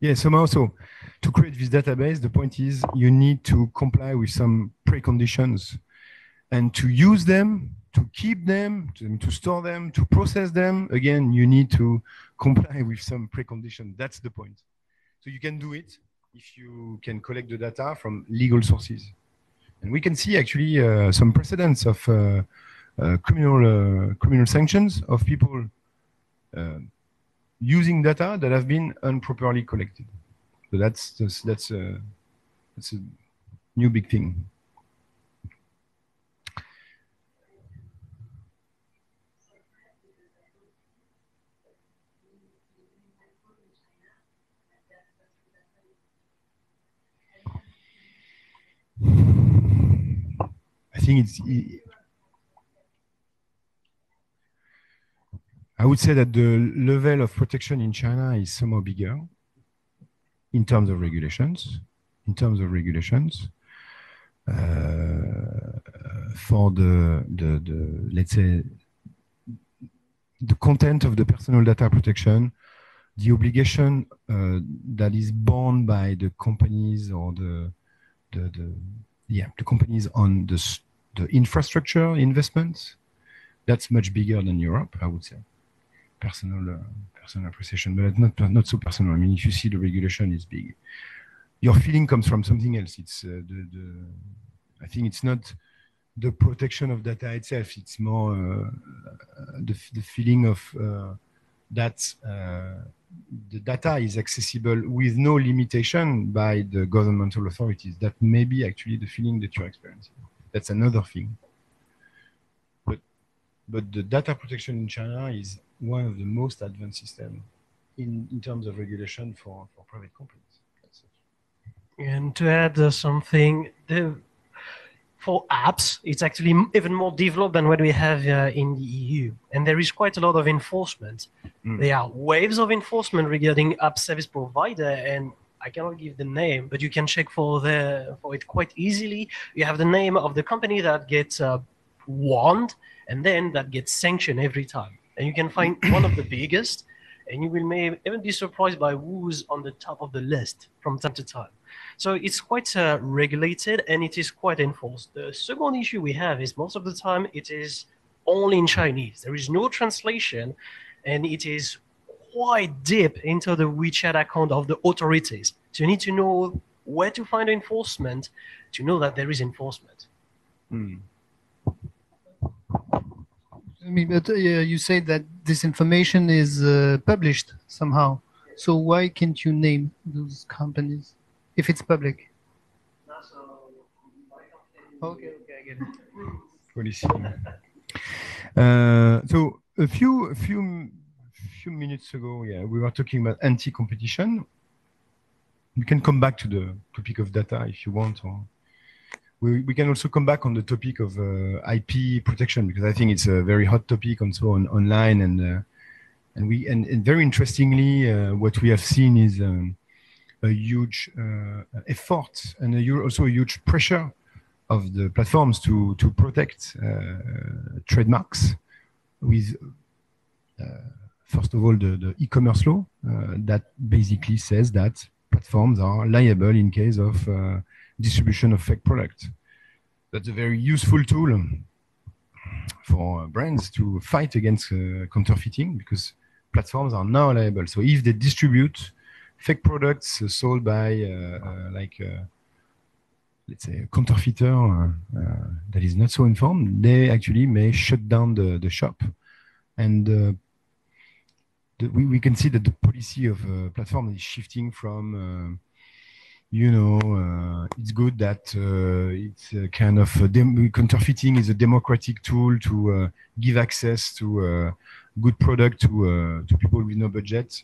Yeah, somehow. So to create this database, the point is you need to comply with some preconditions and to use them, to keep them, to, to store them, to process them. Again, you need to comply with some precondition. That's the point. So you can do it if you can collect the data from legal sources. And we can see actually uh, some precedents of uh, uh, criminal criminal sanctions of people using data that have been improperly collected. So that's that's that's that's a new big thing. Think it's. I would say that the level of protection in China is somehow bigger in terms of regulations. In terms of regulations, uh, for the, the the let's say the content of the personal data protection, the obligation uh, that is borne by the companies or the the, the yeah the companies on the the infrastructure investments that's much bigger than Europe I would say. Personal uh, personal appreciation but not not so personal. I mean if you see the regulation is big. Your feeling comes from something else. It's uh, the, the I think it's not the protection of data itself. It's more uh, the, the feeling of uh, that uh, the data is accessible with no limitation by the governmental authorities. That may be actually the feeling that you're experiencing. That's another thing. But but the data protection in China is one of the most advanced systems in, in terms of regulation for, for private companies. That's it. And to add uh, something, the, for apps, it's actually even more developed than what we have uh, in the EU. And there is quite a lot of enforcement. Mm. There are waves of enforcement regarding app service provider, and I cannot give the name, but you can check for the for it quite easily. You have the name of the company that gets uh, warned, and then that gets sanctioned every time. And you can find one of the biggest, and you will may even be surprised by who's on the top of the list from time to time. So it's quite uh, regulated and it is quite enforced. The second issue we have is most of the time it is only in Chinese. There is no translation and it is quite deep into the WeChat account of the authorities. So you need to know where to find enforcement to know that there is enforcement. Hmm. I mean, but uh, you say that this information is uh, published somehow. So why can't you name those companies if it's public? Okay, okay, I get it. policy. Uh, so a few a few few minutes ago, yeah, we were talking about anti-competition. We can come back to the topic of data if you want, or we, we can also come back on the topic of uh, IP protection because I think it's a very hot topic also on online and uh, and we and, and very interestingly, uh, what we have seen is um, a huge uh, effort and a, also a huge pressure of the platforms to to protect uh, trademarks with uh, first of all the, the e-commerce law uh, that basically says that platforms are liable in case of uh, distribution of fake products. That's a very useful tool for brands to fight against uh, counterfeiting because platforms are now liable. So if they distribute fake products sold by uh, like let's say a counterfeiter uh, that is not so informed, they actually may shut down the, the shop. And the, we, we can see that the policy of uh, platform is shifting from, uh, you know, uh, it's good that uh, it's a kind of a counterfeiting is a democratic tool to uh, give access to uh, good product to to people with no budget.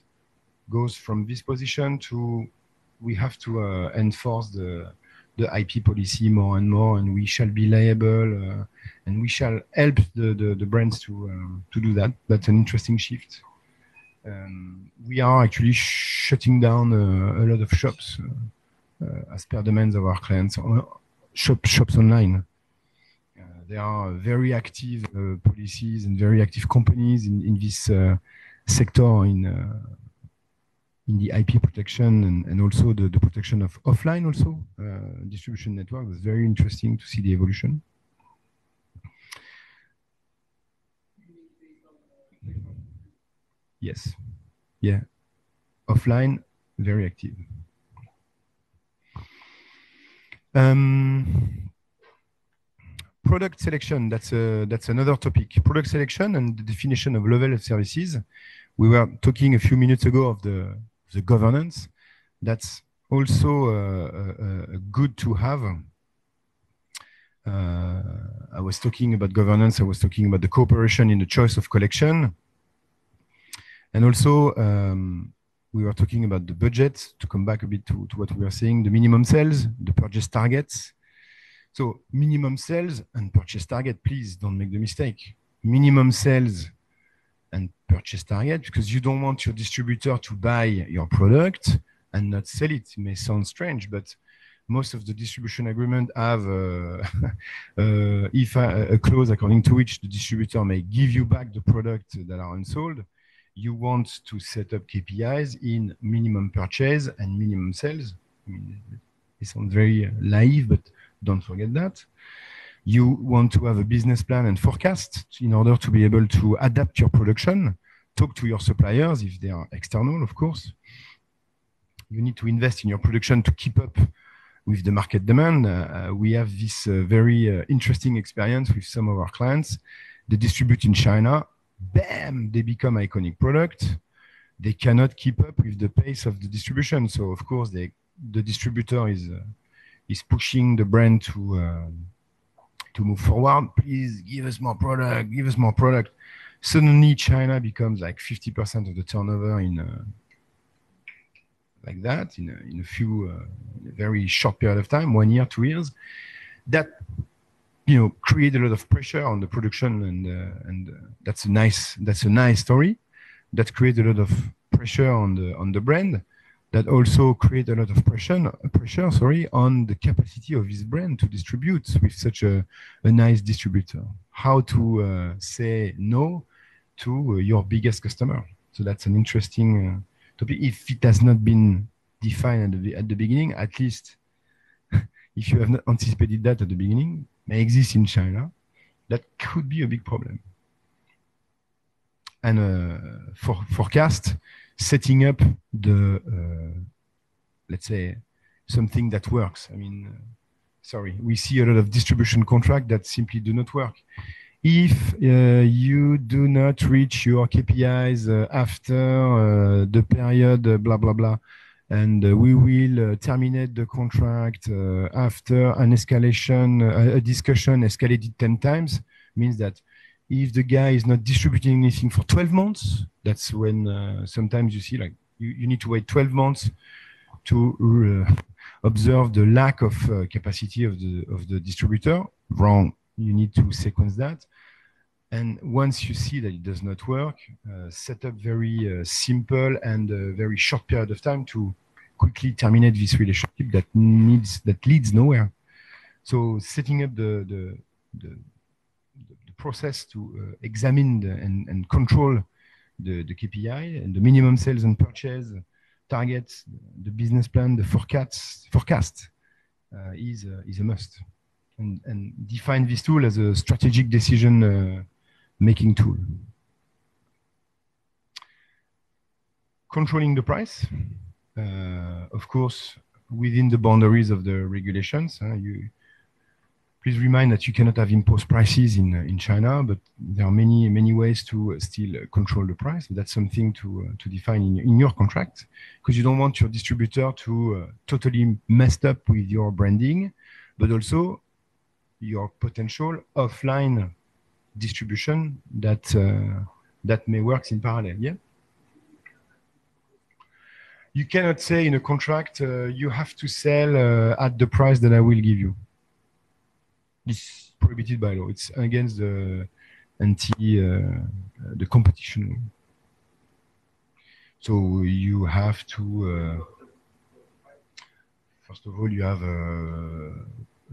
Goes from this position to we have to enforce the the IP policy more and more, and we shall be liable, and we shall help the, the, the brands to um, to do that. That's an interesting shift. Um, we are actually shutting down uh, a lot of shops uh, uh, as per demands of our clients. Shop shops online. There are very active policies and very active companies in in this sector in in the IP protection and, and also the, the protection of offline also uh, distribution network. It's very interesting to see the evolution. Yes, yeah, offline, very active. Um, product selection, that's a, that's another topic. Product selection and the definition of level of services. We were talking a few minutes ago of the, the governance. That's also uh, uh, uh, good to have. Uh, I was talking about governance. I was talking about the cooperation in the choice of collection. And also, um, we were talking about the budget to come back a bit to, to what we were saying, the minimum sales, the purchase targets. So minimum sales and purchase target, please don't make the mistake. Minimum sales and purchase target because you don't want your distributor to buy your product and not sell it. It may sound strange, but most of the distribution agreement have uh, uh, if a, a clause according to which the distributor may give you back the product that are unsold. You want to set up KPIs in minimum purchase and minimum sales. I mean, it sounds very naive, but don't forget that. You want to have a business plan and forecast in order to be able to adapt your production, talk to your suppliers if they are external, of course. You need to invest in your production to keep up with the market demand. Uh, we have this uh, very uh, interesting experience with some of our clients. They distribute in China, bam, they become iconic product. They cannot keep up with the pace of the distribution. So of course, they, the distributor is uh, is pushing the brand to uh, to move forward. Please give us more product. Give us more product. Suddenly, China becomes like 50% of the turnover in uh, like that in a, in a few uh, in a very short period of time, one year, two years. That you know, create a lot of pressure on the production, and uh, and uh, that's a nice that's a nice story. That creates a lot of pressure on the on the brand. That also create a lot of pressure pressure sorry on the capacity of this brand to distribute with such a, a nice distributor. How to uh, say no to uh, your biggest customer. So that's an interesting uh, topic. If it has not been defined at the, at the beginning, at least if you have not anticipated that at the beginning, may exist in China, that could be a big problem. And uh, for forecast, setting up the, uh, let's say, something that works. I mean, uh, sorry, we see a lot of distribution contract that simply do not work. If uh, you do not reach your KPIs uh, after uh, the period, blah, blah, blah, and uh, we will uh, terminate the contract uh, after an escalation, uh, a discussion escalated 10 times, means that if the guy is not distributing anything for 12 months, that's when uh, sometimes you see like you, need to wait 12 months to uh, observe the lack of capacity of the of the distributor. Wrong. You need to sequence that. And once you see that it does not work, set up very simple and very short period of time to quickly terminate this relationship that needs that leads nowhere. So setting up the the, the, the process to uh, examine the, and, and control the, the KPI and the minimum sales and purchase targets, the business plan, the forecast forecast uh, is uh, is a must. And, and define this tool as a strategic decision uh, making tool. Controlling the price. Uh, of course, within the boundaries of the regulations. you please remind that you cannot have imposed prices in in China, but there are many many ways to still control the price. That's something to uh, to define in, in your contract because you don't want your distributor to uh, totally messed up with your branding, but also your potential offline distribution that uh, that may work in parallel. Yeah you cannot say in a contract uh, you have to sell uh, at the price that I will give you. It's prohibited by law. It's against the anti uh, the competition. So you have to uh, first of all you have a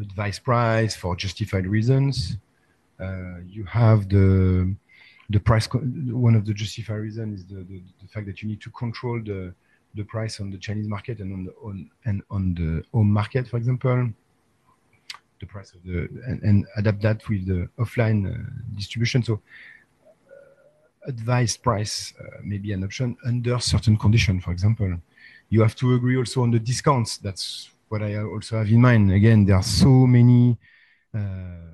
advice price for justified reasons. Uh, you have the the price. One of the justified reasons is the, the, the fact that you need to control the the price on the Chinese market and on the on and on the home market, for example, the price of the and, and adapt that with the offline uh, distribution. So uh, advised price uh, may be an option under certain condition. For example, you have to agree also on the discounts. That's what I also have in mind. Again, there are so many uh,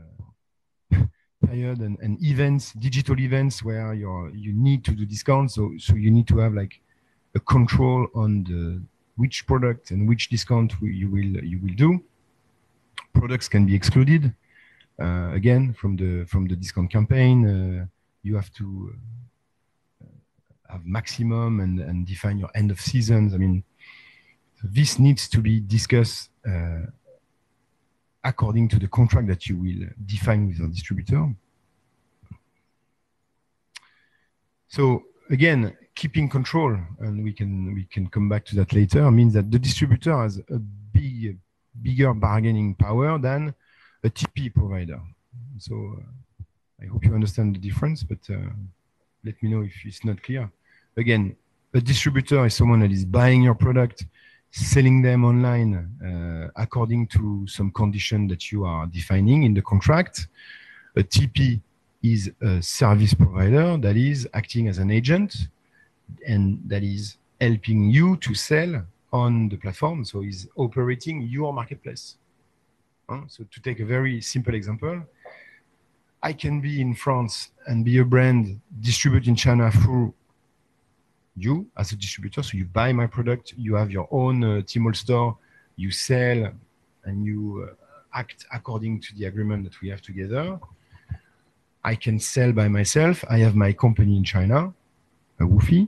period and, and events, digital events where you're you need to do discounts. So so you need to have like a control on the which product and which discount you will you will do. Products can be excluded. Uh, again, from the from the discount campaign, uh, you have to uh, have maximum and, and define your end of seasons. I mean, this needs to be discussed uh, according to the contract that you will define with your distributor. So again, keeping control, and we can we can come back to that later, means that the distributor has a big, bigger bargaining power than a TP provider. So uh, I hope you understand the difference, but uh, let me know if it's not clear. Again, a distributor is someone that is buying your product, selling them online uh, according to some condition that you are defining in the contract. A TP is a service provider that is acting as an agent and that is helping you to sell on the platform. So is operating your marketplace. Uh, so to take a very simple example, I can be in France and be a brand distributed in China through you as a distributor. So you buy my product, you have your own uh, Tmall store, you sell, and you uh, act according to the agreement that we have together. I can sell by myself. I have my company in China, a WFOE.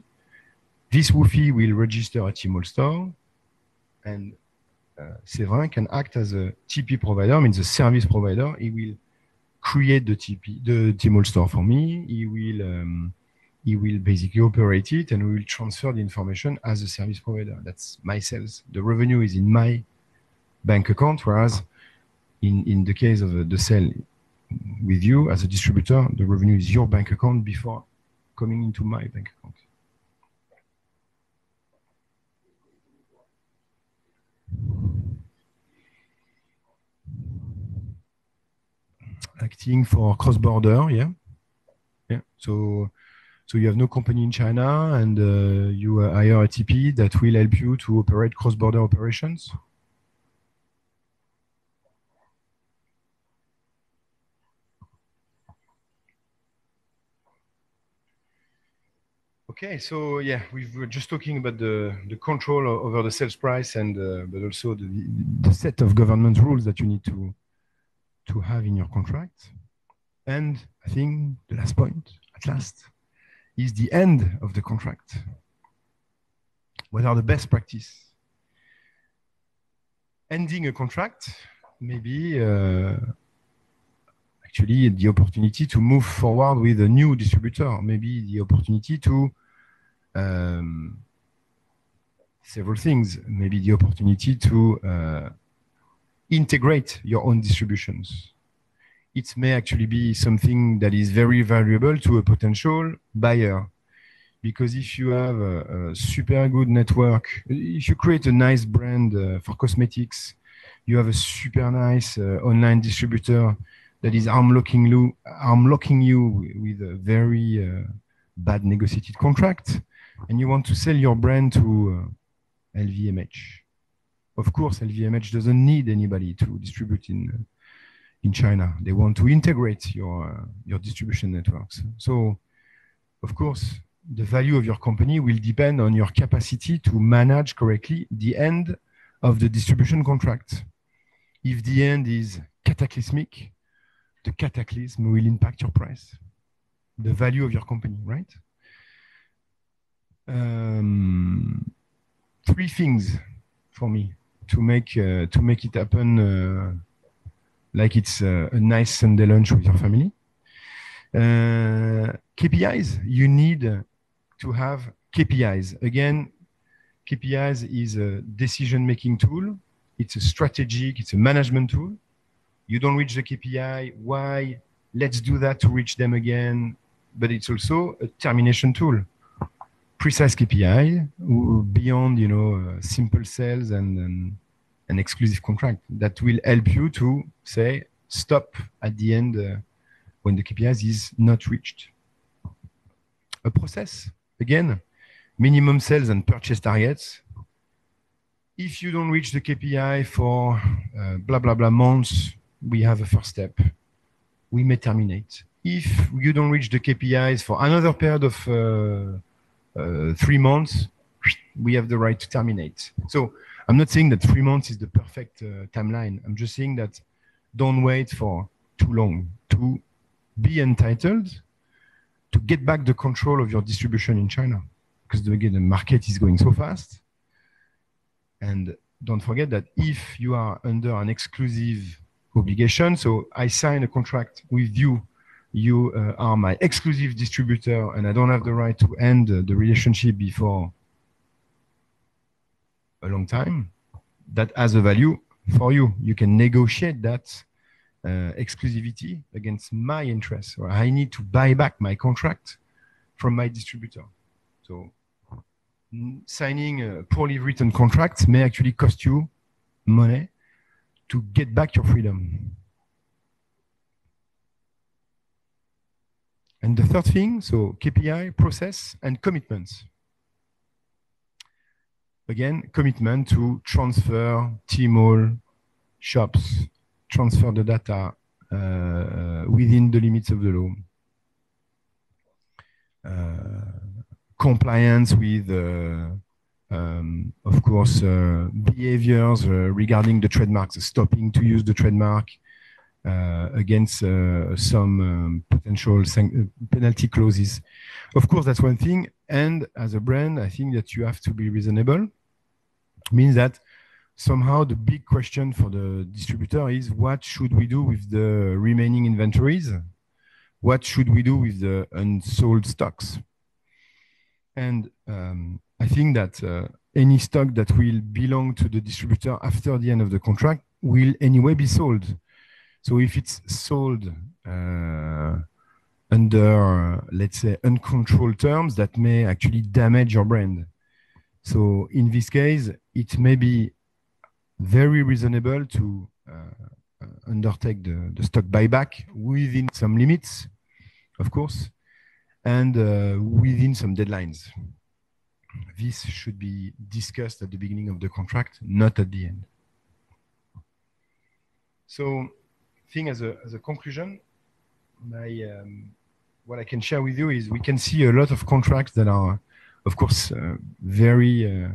This WFOE will register a Tmall store, and uh, Séverin can act as a TP provider, means a service provider. He will create the TP, the Tmall store for me. He will um, he will basically operate it, and we will transfer the information as a service provider. That's my sales. The revenue is in my bank account, whereas in in the case of uh, the sale with you as a distributor, the revenue is your bank account before coming into my bank account. Acting for cross-border, yeah, yeah. So, so you have no company in China, and uh, you uh, hire a TP that will help you to operate cross-border operations. Okay, so yeah, we were just talking about the, the control over the sales price and uh, but also the, the set of government rules that you need to to have in your contract. And I think the last point, at last, is the end of the contract. What are the best practice? Ending a contract, maybe uh, actually the opportunity to move forward with a new distributor, maybe the opportunity to um, several things, maybe the opportunity to uh, integrate your own distributions. It may actually be something that is very valuable to a potential buyer. Because if you have a, a super good network, if you create a nice brand uh, for cosmetics, you have a super nice uh, online distributor that is arm locking you, arm locking you with a very uh, bad negotiated contract, and you want to sell your brand to uh, LVMH. Of course, LVMH doesn't need anybody to distribute in in China. They want to integrate your your distribution networks. So, of course, the value of your company will depend on your capacity to manage correctly the end of the distribution contract. If the end is cataclysmic, the cataclysm will impact your price, the value of your company, right? Um, three things for me to make uh, to make it happen uh, like it's uh, a nice Sunday lunch with your family. KPIs, you need to have KPIs. Again, KPIs is a decision-making tool. It's a strategic, it's a management tool. You don't reach the KPI, why? Let's do that to reach them again. But it's also a termination tool. Precise KPI beyond, you know, uh, simple sales and, and an exclusive contract that will help you to say stop at the end uh, when the KPIs is not reached. A process, again, minimum sales and purchase targets. If you don't reach the KPI for uh, blah, blah, blah months, we have a first step. We may terminate. If you don't reach the KPIs for another period of uh, three months, we have the right to terminate. So I'm not saying that three months is the perfect uh, timeline. I'm just saying that don't wait for too long to be entitled to get back the control of your distribution in China. Because again, the market is going so fast. And don't forget that if you are under an exclusive obligation, so I sign a contract with you, you uh, are my exclusive distributor, and I don't have the right to end uh, the relationship before a long time, that has a value for you. You can negotiate that uh, exclusivity against my interests, or I need to buy back my contract from my distributor. So signing a poorly written contract may actually cost you money to get back your freedom. And the third thing, so KPI, process, and commitments. Again, commitment to transfer Tmall shops, transfer the data uh, within the limits of the law. Uh, compliance with, uh, um, of course, uh, behaviors uh, regarding the trademarks, stopping to use the trademark against uh, some um, potential penalty clauses. Of course, that's one thing. And as a brand, I think that you have to be reasonable. Means that somehow the big question for the distributor is what should we do with the remaining inventories? What should we do with the unsold stocks? And um, I think that uh, any stock that will belong to the distributor after the end of the contract will anyway be sold. So if it's sold uh, under, let's say, uncontrolled terms, that may actually damage your brand. So in this case, it may be very reasonable to uh, uh, undertake the, the stock buyback within some limits, of course, and uh, within some deadlines. This should be discussed at the beginning of the contract, not at the end. So, I think as a, as a conclusion, my, um, what I can share with you is we can see a lot of contracts that are, of course, uh, very uh,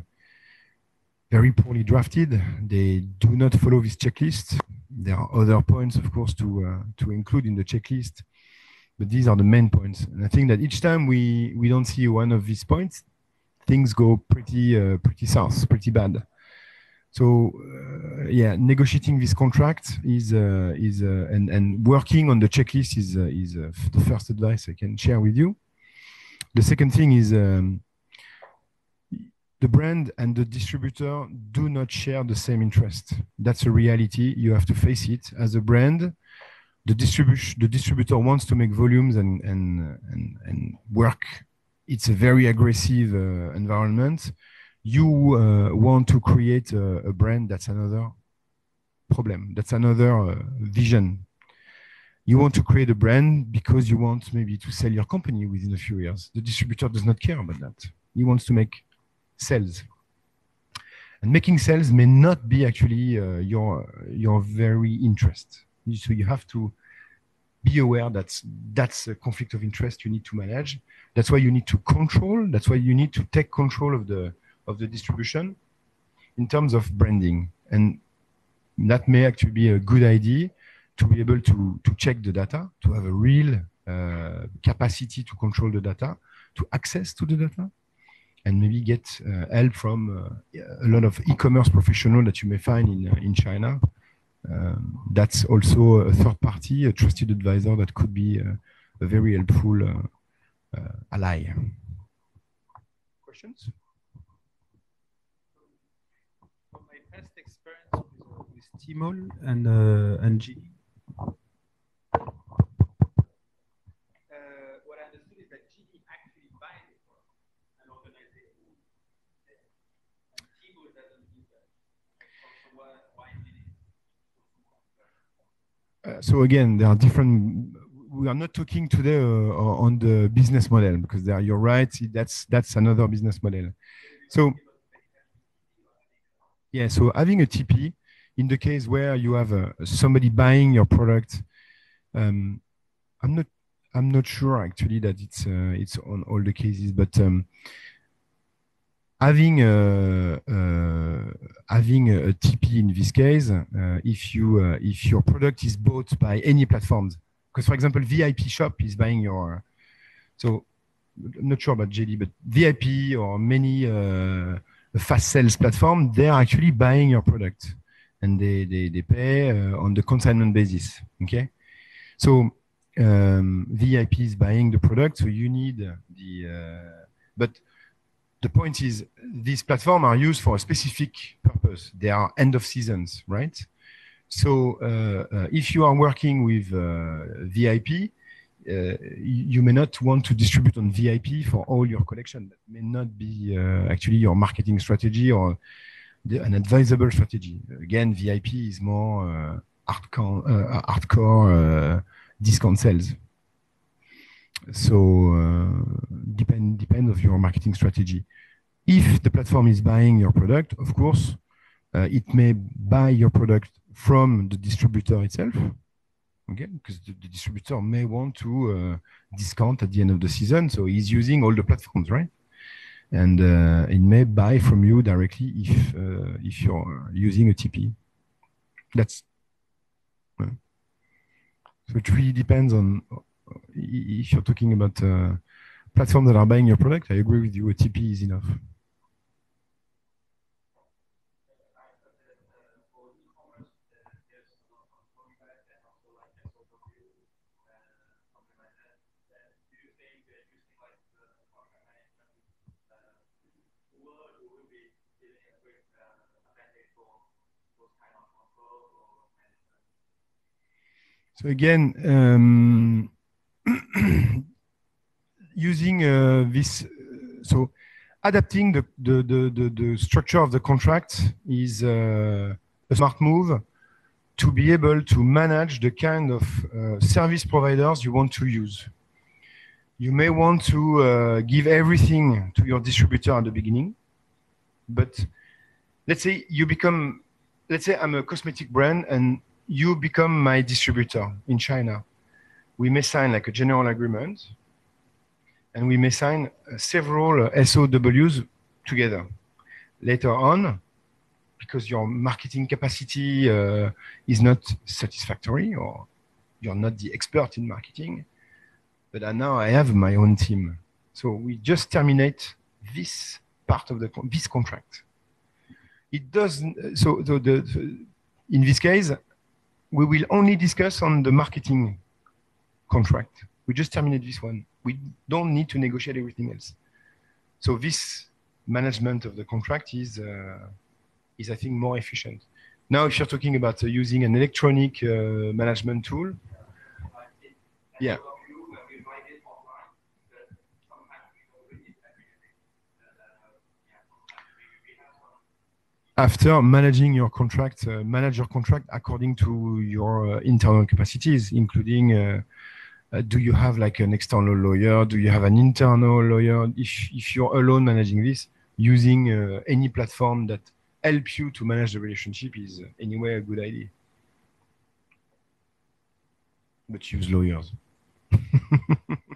very poorly drafted. They do not follow this checklist. There are other points, of course, to uh, to include in the checklist, but these are the main points. And I think that each time we we don't see one of these points, things go pretty uh, pretty south, pretty bad. So uh, yeah, negotiating this contract is uh, is uh, and and working on the checklist is uh, is uh, the first advice I can share with you. The second thing is. Um, the brand and the distributor do not share the same interest. That's a reality. You have to face it. As a brand, the distribution the distributor wants to make volumes and and and, and work. It's a very aggressive uh, environment. You uh, want to create a, a, brand. That's another problem. That's another uh, vision. You want to create a brand because you want maybe to sell your company within a few years. The distributor does not care about that. He wants to make sales. And making sales may not be actually uh, your your very interest. So you have to be aware that that's a conflict of interest you need to manage. That's why you need to control. That's why you need to take control of the of the distribution in terms of branding. And that may actually be a good idea to be able to, to check the data, to have a real uh, capacity to control the data, to access to the data, and maybe get uh, help from uh, a lot of e-commerce professionals that you may find in, uh, in China. Um, that's also a third party, a trusted advisor that could be a very helpful ally. Questions? From my past experience with, with Tmall and uh, and JD, Uh, so again, there are different. We are not talking today uh, on the business model because there, you're right. That's that's another business model. So yeah, so having a TP in the case where you have uh, somebody buying your product, um, I'm not I'm not sure actually that it's uh, it's on all the cases, but um, having a, uh, having a TP in this case, uh, if you uh, if your product is bought by any platforms, because for example, VIP shop is buying your, so I'm not sure about JD, but VIP or many uh, fast sales platform, they are actually buying your product, and they they, they pay uh, on the consignment basis. Okay, so um, VIP is buying the product, so you need the uh, but the point is these platforms are used for a specific purpose. They are end of seasons, right? So uh, uh, if you are working with uh, VIP, uh, you may not want to distribute on VIP for all your collection. That may not be uh, actually your marketing strategy or an advisable strategy. Again, VIP is more uh, hardcore, hardcore discount sales. So uh, depend depend of your marketing strategy. If the platform is buying your product, of course, uh, it may buy your product from the distributor itself. Okay, because the, the distributor may want to uh, discount at the end of the season, so he's using all the platforms, right? And uh, it may buy from you directly if uh, if you're using a TP. That's so it really depends on if you're talking about uh, platforms that are buying your product, I agree with you. A TP is enough. So again, um, using uh, this, so adapting the, the, the, the, the structure of the contract is uh, a smart move to be able to manage the kind of uh, service providers you want to use. You may want to uh, give everything to your distributor at the beginning, but let's say you become, let's say I'm a cosmetic brand and you become my distributor in China. We may sign like a general agreement and we may sign uh, several uh, SOWs together. Later on, because your marketing capacity uh, is not satisfactory or you're not the expert in marketing, but now I have my own team. So we just terminate this part of the this contract. It doesn't. So, so the, the- in this case, we will only discuss on the marketing contract. We just terminate this one. We don't need to negotiate everything else. So this management of the contract is, uh, is I think, more efficient. Now, if you're talking about uh, using an electronic uh, management tool, yeah. After managing your contract, uh, manage your contract according to your uh, internal capacities, including uh, uh, do you have like an external lawyer? Do you have an internal lawyer? If, if you're alone managing this, using uh, any platform that helps you to manage the relationship is uh, anyway a good idea. But use lawyers.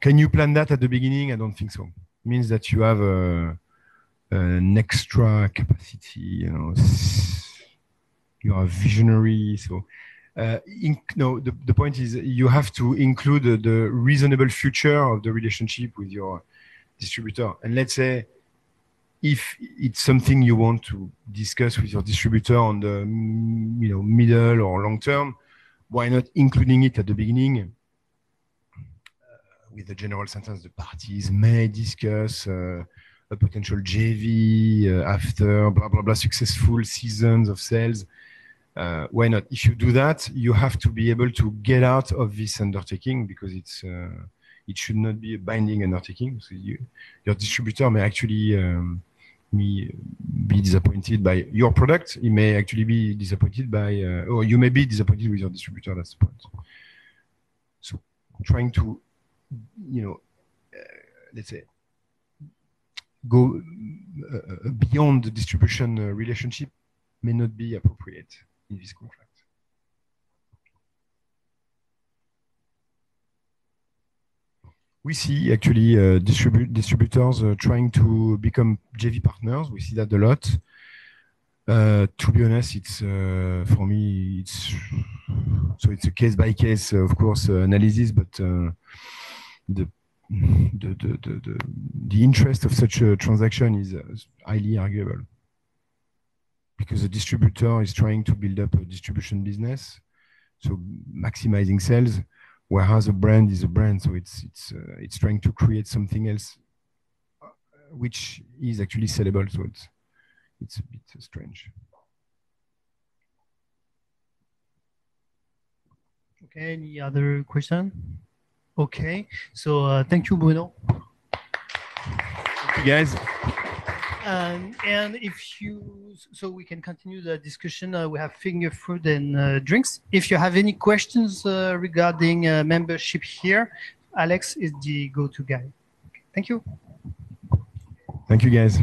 can you plan that at the beginning? I don't think so. means that you have a, an extra capacity. You know, you are visionary. So, uh, no, the, the point is you have to include the, reasonable future of the relationship with your distributor. And let's say if it's something you want to discuss with your distributor on the you know middle or long term, why not including it at the beginning uh, with the general sentence the parties may discuss uh, a potential JV uh, after blah blah blah successful seasons of sales. Uh, why not? If you do that, you have to be able to get out of this undertaking because it's uh, it should not be a binding undertaking. So you, your distributor may actually um, me be disappointed by your product. He may actually be disappointed by, uh, or you may be disappointed with your distributor. That's the point. So trying to, you know, uh, let's say, go uh, uh, beyond the distribution uh, relationship may not be appropriate in this contract. We see actually uh, distribu- distributors uh, trying to become JV partners. We see that a lot. Uh, to be honest, it's for me, it's so it's a case by case, of course, analysis, but the, the, the, the, the, interest of such a transaction is highly arguable because the distributor is trying to build up a distribution business, so maximizing sales whereas a brand is a brand so it's it's uh, it's trying to create something else uh, which is actually sellable so it's it's a bit uh, strange Okay, any other question? Okay, so uh, thank you, Bruno. Thank you guys Um, and if you, so we can continue the discussion. Uh, we have finger food and uh, drinks. If you have any questions uh, regarding uh, membership here, Alex is the go-to guy. Thank you. thank you guys